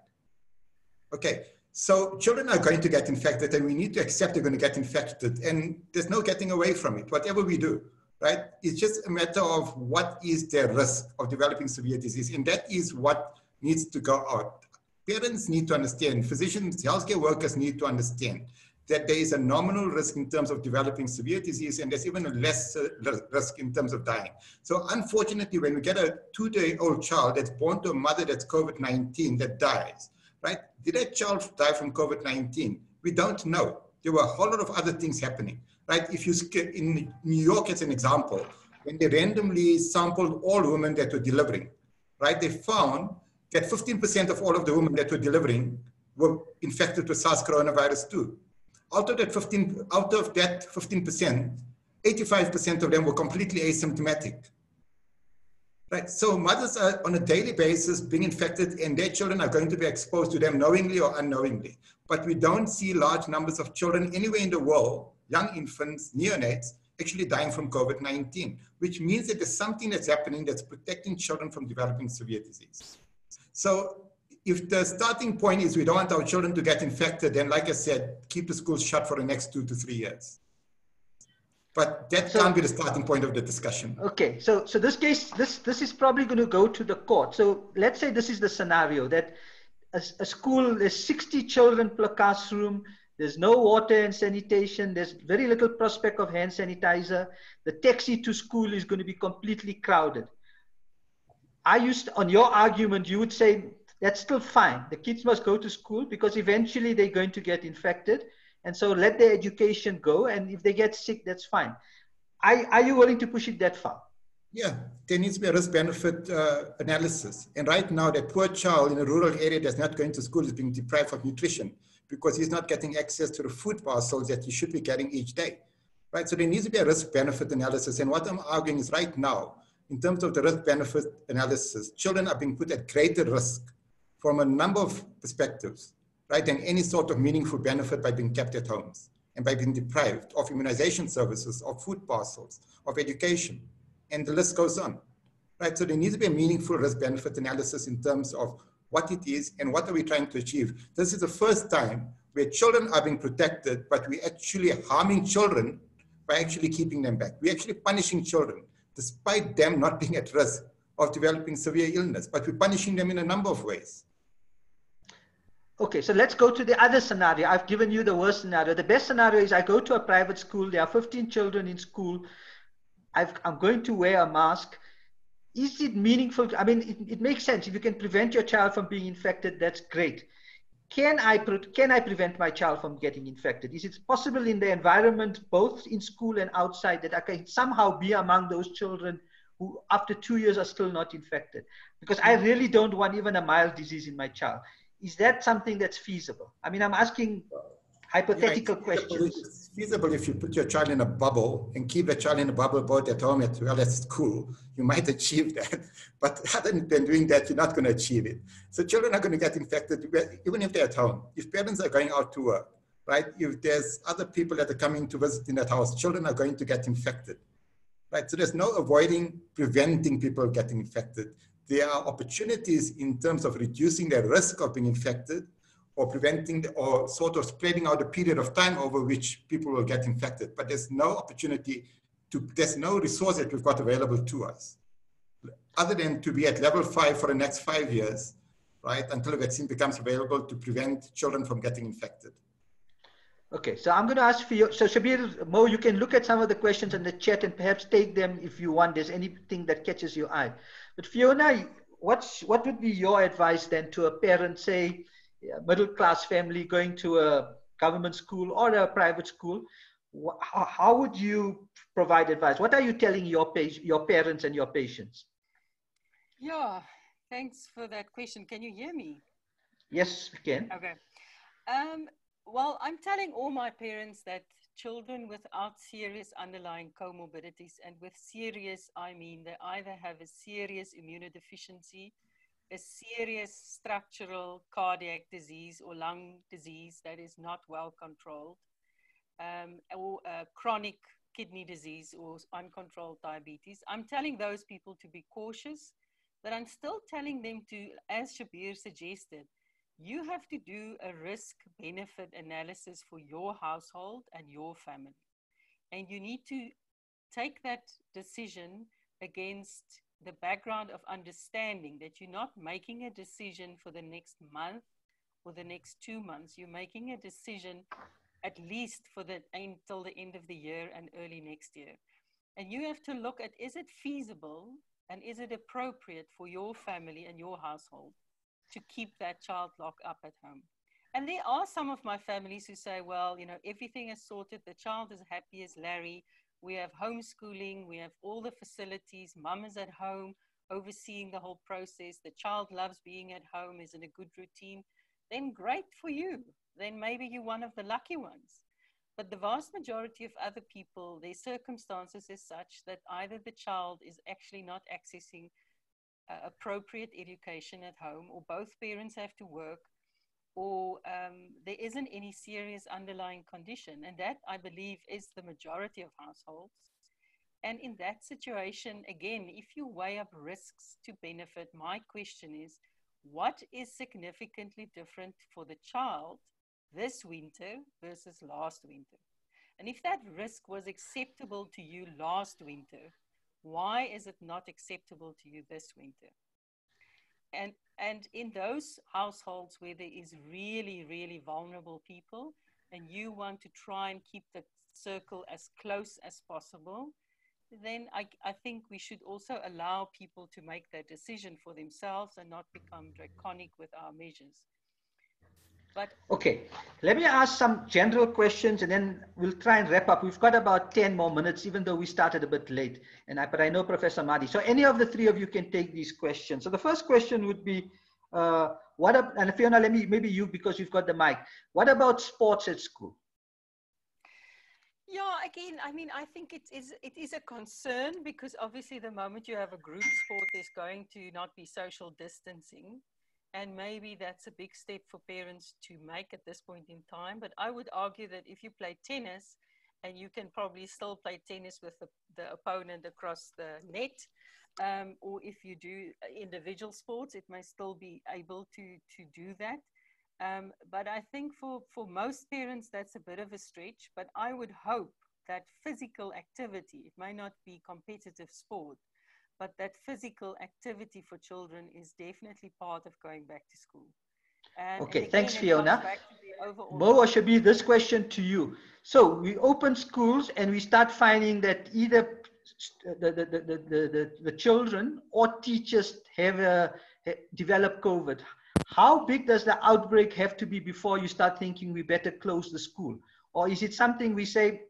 Okay, so children are going to get infected and we need to accept they're going to get infected and there's no getting away from it, whatever we do, right? It's just a matter of what is their risk of developing severe disease. And that is what needs to go out. Parents need to understand, physicians, healthcare workers need to understand that there is a nominal risk in terms of developing severe disease and there's even a less risk in terms of dying. So unfortunately, when we get a two-day-old child that's born to a mother that's COVID-19 that dies, right? Did that child die from COVID-19? We don't know. There were a whole lot of other things happening, right? If you, in New York as an example, when they randomly sampled all women that were delivering, right? They found that 15% of all of the women that were delivering were infected with SARS coronavirus 2 out of that 15, out of that 15%, 85% of them were completely asymptomatic. Right, so mothers are on a daily basis being infected and their children are going to be exposed to them knowingly or unknowingly. But we don't see large numbers of children anywhere in the world, young infants, neonates, actually dying from COVID-19, which means that there's something that's happening that's protecting children from developing severe disease. So if the starting point is we don't want our children to get infected, then like I said, keep the schools shut for the next two to three years. But that so, can't be the starting point of the discussion. Okay, so so this case, this this is probably going to go to the court. So let's say this is the scenario that a, a school there's 60 children per classroom. There's no water and sanitation. There's very little prospect of hand sanitizer. The taxi to school is going to be completely crowded. I used on your argument, you would say that's still fine. The kids must go to school because eventually they're going to get infected. And so let their education go. And if they get sick, that's fine. Are, are you willing to push it that far? Yeah, there needs to be a risk benefit uh, analysis. And right now, that poor child in a rural area that's not going to school is being deprived of nutrition because he's not getting access to the food parcels that he should be getting each day. Right? So there needs to be a risk benefit analysis. And what I'm arguing is right now, in terms of the risk benefit analysis, children are being put at greater risk from a number of perspectives, right, than any sort of meaningful benefit by being kept at homes and by being deprived of immunization services, of food parcels, of education, and the list goes on, right? So there needs to be a meaningful risk-benefit analysis in terms of what it is and what are we trying to achieve. This is the first time where children are being protected, but we're actually harming children by actually keeping them back. We're actually punishing children, despite them not being at risk of developing severe illness, but we're punishing them in a number of ways. Okay, so let's go to the other scenario. I've given you the worst scenario. The best scenario is I go to a private school. There are 15 children in school. i am going to wear a mask. Is it meaningful? I mean, it, it, makes sense. If you can prevent your child from being infected, that's great. Can I, can I prevent my child from getting infected? Is it possible in the environment, both in school and outside, that I can somehow be among those children who, after two years, are still not infected? Because I really don't want even a mild disease in my child is that something that's feasible? I mean, I'm asking hypothetical yeah, questions. It's feasible if you put your child in a bubble and keep the child in a bubble both at home as well as school. You might achieve that. But other than doing that, you're not going to achieve it. So children are going to get infected even if they're at home. If parents are going out to work, right? If there's other people that are coming to visit in that house, children are going to get infected. Right, so there's no avoiding preventing people getting infected there are opportunities in terms of reducing the risk of being infected or preventing or sort of spreading out a period of time over which people will get infected. But there's no opportunity to, there's no resource that we've got available to us other than to be at level five for the next five years, right, until a vaccine becomes available to prevent children from getting infected. Okay, so I'm going to ask for you. So Shabir, Mo, you can look at some of the questions in the chat and perhaps take them if you want. There's anything that catches your eye. But Fiona, what's what would be your advice then to a parent, say, a middle class family going to a government school or a private school? How, how would you provide advice? What are you telling your your parents and your patients? Yeah, thanks for that question. Can you hear me? Yes, we can. Okay. Um, well, I'm telling all my parents that children without serious underlying comorbidities, and with serious, I mean they either have a serious immunodeficiency, a serious structural cardiac disease or lung disease that is not well controlled, um, or chronic kidney disease or uncontrolled diabetes. I'm telling those people to be cautious, but I'm still telling them to, as Shabir suggested, you have to do a risk benefit analysis for your household and your family. And you need to take that decision against the background of understanding that you're not making a decision for the next month or the next two months. You're making a decision at least for the until the end of the year and early next year. And you have to look at is it feasible and is it appropriate for your family and your household to keep that child locked up at home. And there are some of my families who say, well, you know, everything is sorted. The child is happy as Larry. We have homeschooling. We have all the facilities. Mum is at home overseeing the whole process. The child loves being at home, is in a good routine. Then great for you. Then maybe you're one of the lucky ones. But the vast majority of other people, their circumstances is such that either the child is actually not accessing uh, appropriate education at home, or both parents have to work, or um, there isn't any serious underlying condition. And that, I believe, is the majority of households. And in that situation, again, if you weigh up risks to benefit, my question is what is significantly different for the child this winter versus last winter? And if that risk was acceptable to you last winter, why is it not acceptable to you this winter? And, and in those households where there is really, really vulnerable people, and you want to try and keep the circle as close as possible, then I, I think we should also allow people to make their decision for themselves and not become draconic with our measures. But okay, let me ask some general questions and then we'll try and wrap up. We've got about 10 more minutes, even though we started a bit late. And I, but I know Professor Madhi. So any of the three of you can take these questions. So the first question would be, uh, what, ab- and Fiona, let me, maybe you, because you've got the mic. What about sports at school? Yeah, again, I mean, I think it is it is a concern because obviously the moment you have a group sport, there's going to not be social distancing. And maybe that's a big step for parents to make at this point in time. But I would argue that if you play tennis, and you can probably still play tennis with the, the opponent across the net, um, or if you do individual sports, it may still be able to, to do that. Um, but I think for, for most parents, that's a bit of a stretch. But I would hope that physical activity, it may not be competitive sport, but that physical activity for children is definitely part of going back to school. And Okay, thanks, Fiona. comes back to the overall Mo or this question to you. So we open schools and we start finding that either the, the, the, the, the, the children or teachers have uh, developed COVID. How big does the outbreak have to be before you start thinking we better close the school? Or is it something we say,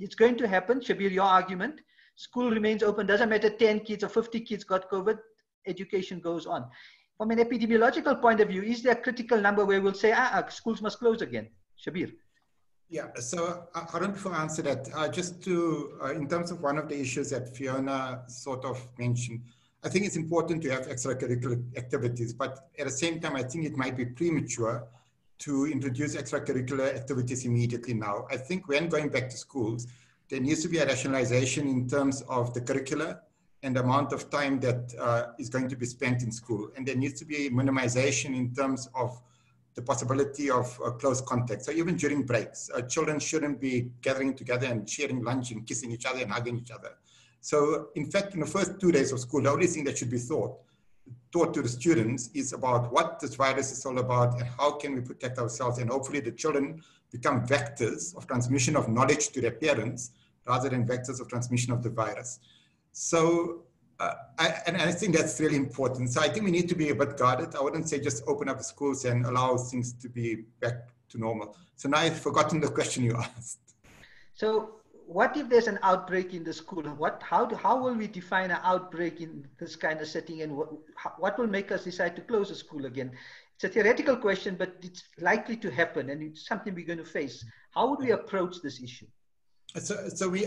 it's going to happen, Shabir, your argument, school remains open, doesn't matter 10 kids or 50 kids got COVID, education goes on. From an epidemiological point of view, is there a critical number where we'll say, ah, ah schools must close again? Shabir. Yeah, so uh, Haroon, before I answer that, uh, just to, uh, in terms of one of the issues that Fiona sort of mentioned, I think it's important to have extracurricular activities, but at the same time, I think it might be premature to introduce extracurricular activities immediately now. I think when going back to schools, there needs to be a rationalization in terms of the curricula and the amount of time that uh, is going to be spent in school. And there needs to be minimization in terms of the possibility of uh, close contact. So even during breaks, uh, children shouldn't be gathering together and sharing lunch and kissing each other and hugging each other. So in fact, in the first two days of school, the only thing that should be thought, taught to the students is about what this virus is all about and how can we protect ourselves. And hopefully the children become vectors of transmission of knowledge to their parents rather than vectors of transmission of the virus. So uh, I, and I think that's really important. So I think we need to be a bit guarded. I wouldn't say just open up the schools and allow things to be back to normal. So now I've forgotten the question you asked. So what if there's an outbreak in the school? What, how, do, how will we define an outbreak in this kind of setting and what, what will make us decide to close the school again? It's a theoretical question, but it's likely to happen and it's something we're going to face. How would we approach this issue? So, so we,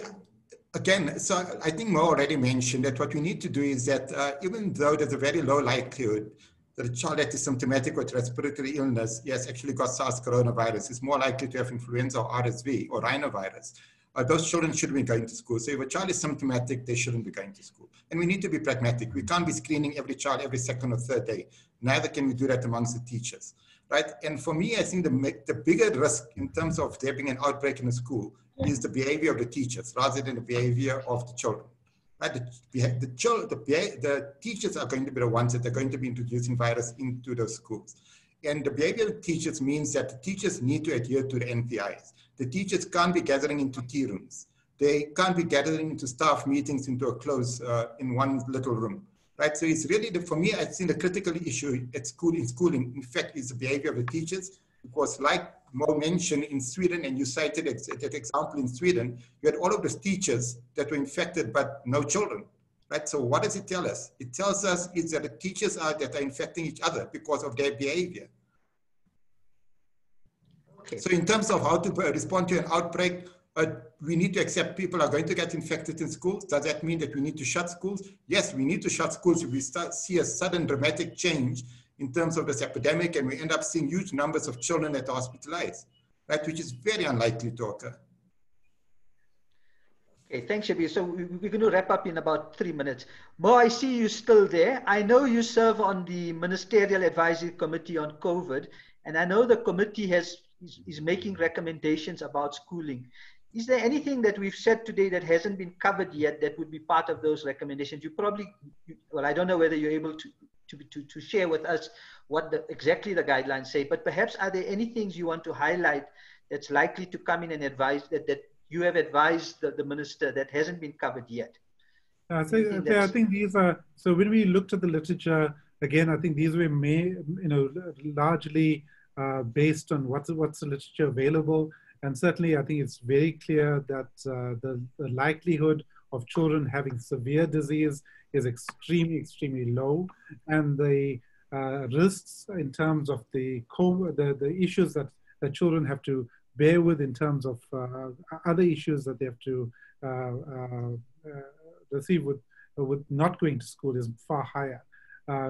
again, so I think Mo already mentioned that what we need to do is that uh, even though there's a very low likelihood that a child that is symptomatic with respiratory illness has actually got SARS coronavirus is more likely to have influenza or RSV or rhinovirus. Uh, those children shouldn't be going to school. So if a child is symptomatic, they shouldn't be going to school. And we need to be pragmatic. We can't be screening every child every second or third day. Neither can we do that amongst the teachers, right? And for me, I think the, the bigger risk in terms of there being an outbreak in a school is the behavior of the teachers rather than the behavior of the children. Right? The, the, the, the, the teachers are going to be the ones that are going to be introducing virus into the schools. And the behavior of teachers means that the teachers need to adhere to the NPIs. The teachers can't be gathering into tea rooms. They can't be gathering into staff meetings into a close uh, in one little room, right? So it's really, the, for me, I think the critical issue at school, in schooling, in fact, is the behavior of the teachers. Because like Mo mentioned in Sweden, and you cited that example in Sweden, you had all of those teachers that were infected, but no children, right? So what does it tell us? It tells us is that the teachers are that are infecting each other because of their behavior. Okay. So in terms of how to uh, respond to an outbreak, uh, we need to accept people are going to get infected in schools. Does that mean that we need to shut schools? Yes, we need to shut schools if we start, see a sudden dramatic change in terms of this epidemic and we end up seeing huge numbers of children that are hospitalized, right, which is very unlikely to occur. Okay, thanks, Shabir. So we're going to wrap up in about three minutes. Mo, I see you still there. I know you serve on the Ministerial Advisory Committee on COVID, and I know the committee has is, is making recommendations about schooling. Is there anything that we've said today that hasn't been covered yet that would be part of those recommendations? You probably, well, I don't know whether you're able to to, to, to share with us what the, exactly the guidelines say, but perhaps are there any things you want to highlight that's likely to come in and advise that, that you have advised the, the minister that hasn't been covered yet? Uh, so, I think these are, so when we looked at the literature, again, I think these were may, you know, largely uh, based on what's, what's the literature available. And certainly I think it's very clear that uh, the, the likelihood of children having severe disease is extremely, extremely low. And the uh, risks in terms of the, the, the issues that, that children have to bear with in terms of uh, other issues that they have to uh, uh, uh receive with, with not going to school is far higher.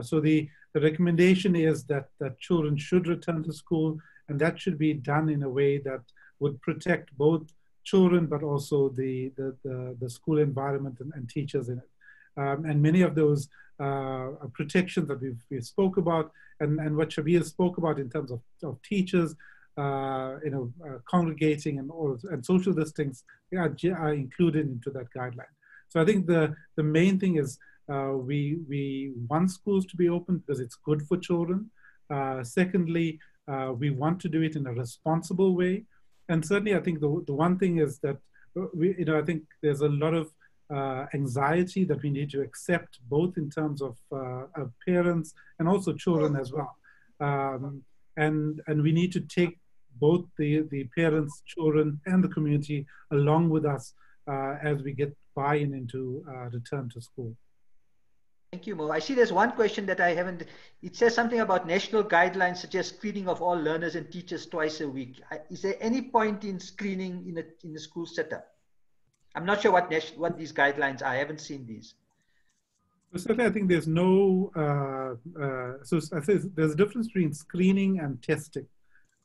So the, the recommendation is that, that children should return to school and that should be done in a way that would protect both children but also the, the, the, the school environment and, and teachers in it. Um, and many of those uh, protections that we've, we spoke about and, and what Shabir spoke about in terms of, of teachers, uh, you know, uh, congregating and all and social distancing are, are, included into that guideline. So I think the, the main thing is uh, we, we want schools to be open because it's good for children. Uh, secondly, uh, we want to do it in a responsible way. And certainly, I think the, the one thing is that, uh, we, you know, I think there's a lot of uh, anxiety that we need to accept, both in terms of, uh, of parents and also children as well. Um, and, and we need to take both the, the parents, children, and the community along with us uh, as we get buy-in into uh, return to school. Thank you, Mo. I see there's one question that I haven't. It says something about national guidelines suggest screening of all learners and teachers twice a week. Is there any point in screening in a in the school setup? I'm not sure what what these guidelines are. I haven't seen these. Certainly, I think there's no. Uh, uh, so I say there's a difference between screening and testing.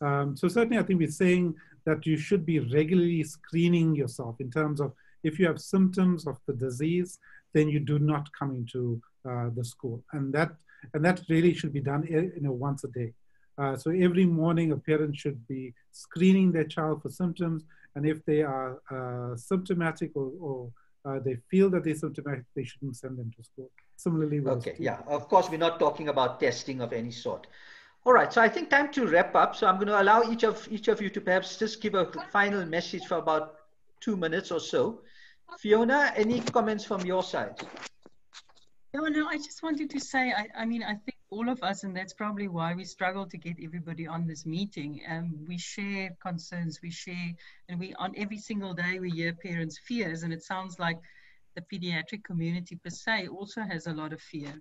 Um, so certainly, I think we're saying that you should be regularly screening yourself in terms of if you have symptoms of the disease, then you do not come into the school. And that, and that really should be done eh, you know, once a day. Uh, so every morning a parent should be screening their child for symptoms. And if they are uh, symptomatic or, or uh, they feel that they're symptomatic, they shouldn't send them to school. Similarly, okay, yeah, of course, we're not talking about testing of any sort. All right, so I think time to wrap up. So I'm going to allow each of each of you to perhaps just give a final message for about two minutes or so. Fiona, any comments from your side? No, no, I just wanted to say, I, I mean, I think all of us, and that's probably why we struggle to get everybody on this meeting. Um, we share concerns, we share, and we on every single day we hear parents' fears, and it sounds like the pediatric community per se also has a lot of fear.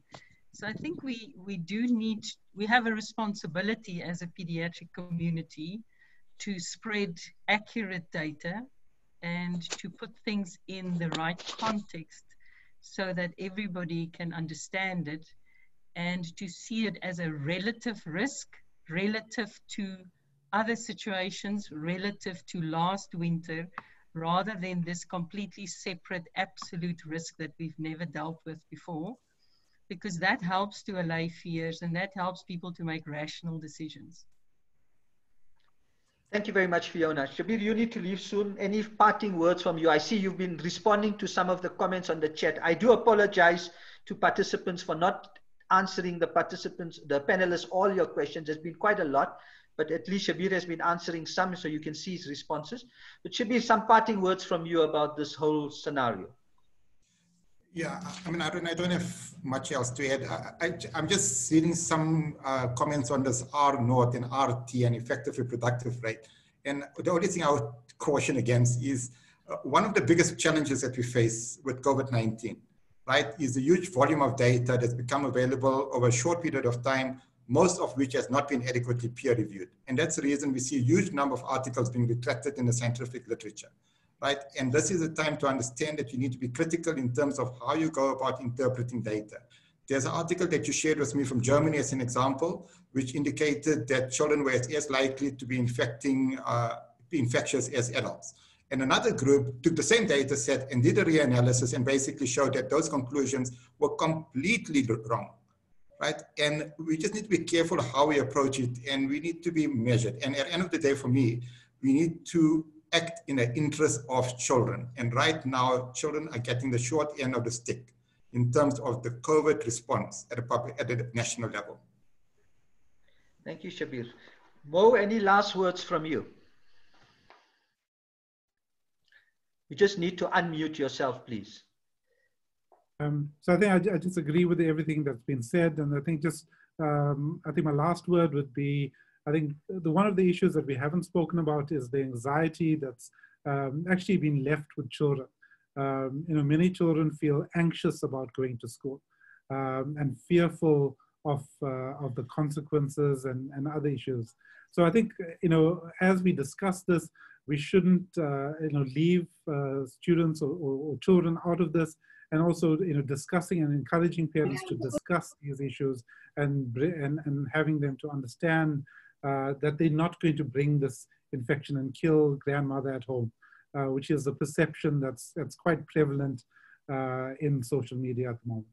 So I think we we do need we have a responsibility as a pediatric community to spread accurate data and to put things in the right context so that everybody can understand it and to see it as a relative risk relative to other situations relative to last winter rather than this completely separate absolute risk that we've never dealt with before because that helps to allay fears and that helps people to make rational decisions. Thank you very much, Fiona. Shabir, you need to leave soon. Any parting words from you? I see you've been responding to some of the comments on the chat. I do apologize to participants for not answering the participants, the panelists, all your questions. There's been quite a lot, but at least Shabir has been answering some, so you can see his responses. But Shabir, some parting words from you about this whole scenario. Yeah, I mean, I don't, I don't have much else to add. I, am just seeing some uh, comments on this R naught and RT and effective reproductive rate. And the only thing I would caution against is uh, one of the biggest challenges that we face with COVID-19, right, is the huge volume of data that's become available over a short period of time, most of which has not been adequately peer reviewed. And that's the reason we see a huge number of articles being retracted in the scientific literature right? And this is a time to understand that you need to be critical in terms of how you go about interpreting data. There's an article that you shared with me from Germany as an example, which indicated that children were as likely to be infecting, uh, infectious as adults. And another group took the same data set and did a reanalysis and basically showed that those conclusions were completely wrong, right? And we just need to be careful how we approach it and we need to be measured. And at the end of the day, for me, we need to act in the interest of children. And right now, children are getting the short end of the stick in terms of the COVID response at a public, at a national level. Thank you, Shabir. Mo, any last words from you? You just need to unmute yourself, please. Um, so I think I, I, just agree with everything that's been said, and I think just um, I think my last word would be I think the one of the issues that we haven't spoken about is the anxiety that's um, actually been left with children. Um, you know, many children feel anxious about going to school um, and fearful of uh, of the consequences and, and other issues. So I think you know, as we discuss this, we shouldn't uh, you know leave uh, students or, or, or children out of this and also you know discussing and encouraging parents to discuss these issues and and, and having them to understand uh, that they're not going to bring this infection and kill grandmother at home, uh, which is a perception that's, that's quite prevalent uh, in social media at the moment.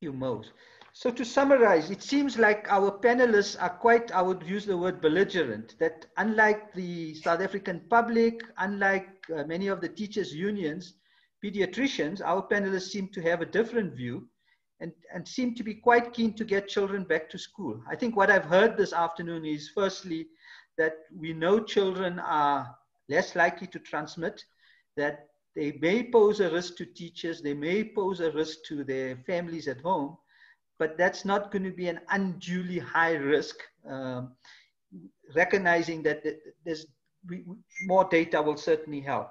You most. So to summarize, it seems like our panelists are quite, I would use the word belligerent, that unlike the South African public, unlike uh, many of the teachers' unions, pediatricians, our panelists seem to have a different view and, and seem to be quite keen to get children back to school. I think what I've heard this afternoon is firstly that we know children are less likely to transmit, that they may pose a risk to teachers, they may pose a risk to their families at home, but that's not going to be an unduly high risk, um, recognizing that there's more data will certainly help.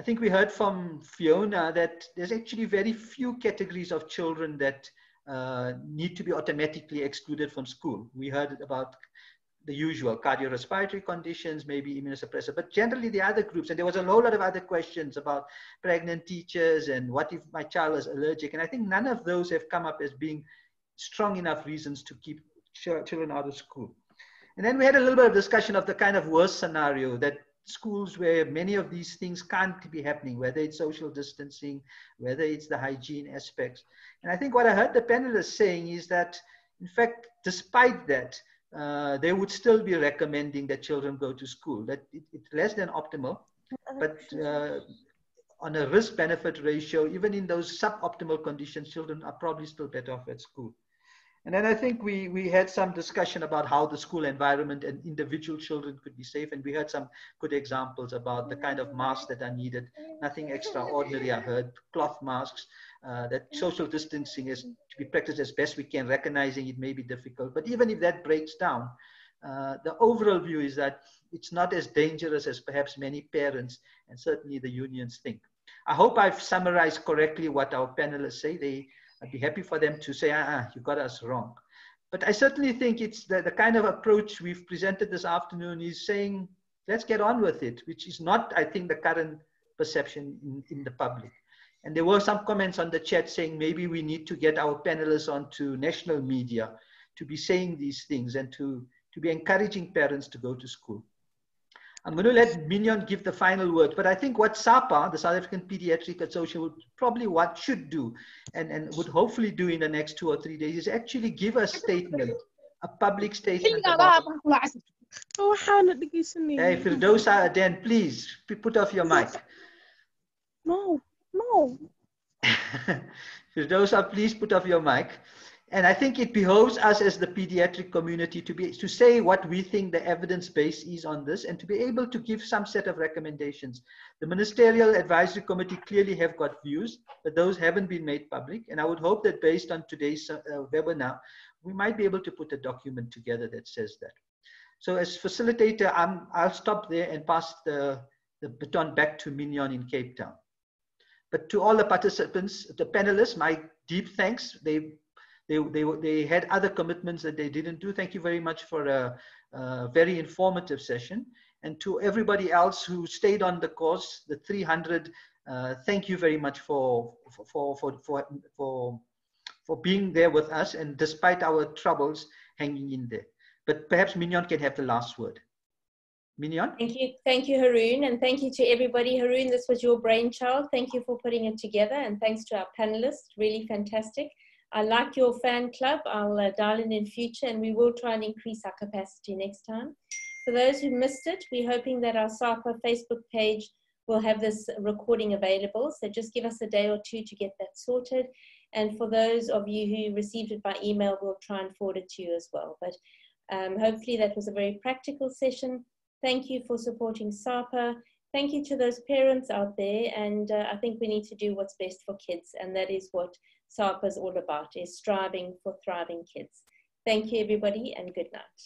I think we heard from Fiona that there's actually very few categories of children that uh, need to be automatically excluded from school. We heard about the usual cardiorespiratory conditions, maybe immunosuppressor, but generally the other groups, and there was a whole lot of other questions about pregnant teachers and what if my child is allergic, and I think none of those have come up as being strong enough reasons to keep children out of school. And then we had a little bit of discussion of the kind of worst scenario that schools where many of these things can't be happening, whether it's social distancing, whether it's the hygiene aspects. And I think what I heard the panelists saying is that, in fact, despite that, uh, they would still be recommending that children go to school. That it, it's less than optimal, but uh, on a risk benefit ratio, even in those suboptimal conditions, children are probably still better off at school. And then I think we, we had some discussion about how the school environment and individual children could be safe. And we heard some good examples about the kind of masks that are needed. Nothing extraordinary, I heard cloth masks, uh, that social distancing is to be practiced as best we can, recognizing it may be difficult. But even if that breaks down, uh, the overall view is that it's not as dangerous as perhaps many parents and certainly the unions think. I hope I've summarized correctly what our panelists say. They I'd be happy for them to say, ah, you got us wrong. But I certainly think it's the, the kind of approach we've presented this afternoon is saying, let's get on with it, which is not, I think, the current perception in, in the public. And there were some comments on the chat saying maybe we need to get our panelists onto national media to be saying these things and to, to be encouraging parents to go to school. I'm going to let Mignon give the final word, but I think what SAPA, the South African Pediatric Association, would probably what should do and, and would hopefully do in the next two or three days is actually give a statement, a public statement. About, hey, Firdosa, then please put off your mic. No, no. Firdosa, please put off your mic. And I think it behoves us as the pediatric community to be to say what we think the evidence base is on this and to be able to give some set of recommendations. The Ministerial Advisory Committee clearly have got views, but those haven't been made public. And I would hope that based on today's uh, webinar, we might be able to put a document together that says that. So as facilitator, I'm, I'll stop there and pass the, the baton back to Mignon in Cape Town. But to all the participants, the panelists, my deep thanks. They they, they, they had other commitments that they didn't do. Thank you very much for a, a very informative session. And to everybody else who stayed on the course, the 300, uh, thank you very much for, for, for, for, for, for being there with us and despite our troubles hanging in there. But perhaps Mignon can have the last word. Mignon? Thank you. Thank you, Haroon. And thank you to everybody. Haroon, this was your brainchild. Thank you for putting it together. And thanks to our panelists. Really fantastic. I like your fan club. I'll uh, dial in in future and we will try and increase our capacity next time. For those who missed it, we're hoping that our SAPA Facebook page will have this recording available. So just give us a day or two to get that sorted. And for those of you who received it by email, we'll try and forward it to you as well. But um, hopefully that was a very practical session. Thank you for supporting SAPA. Thank you to those parents out there. And uh, I think we need to do what's best for kids. And that is what SAPA is all about, is striving for thriving kids. Thank you, everybody, and good night.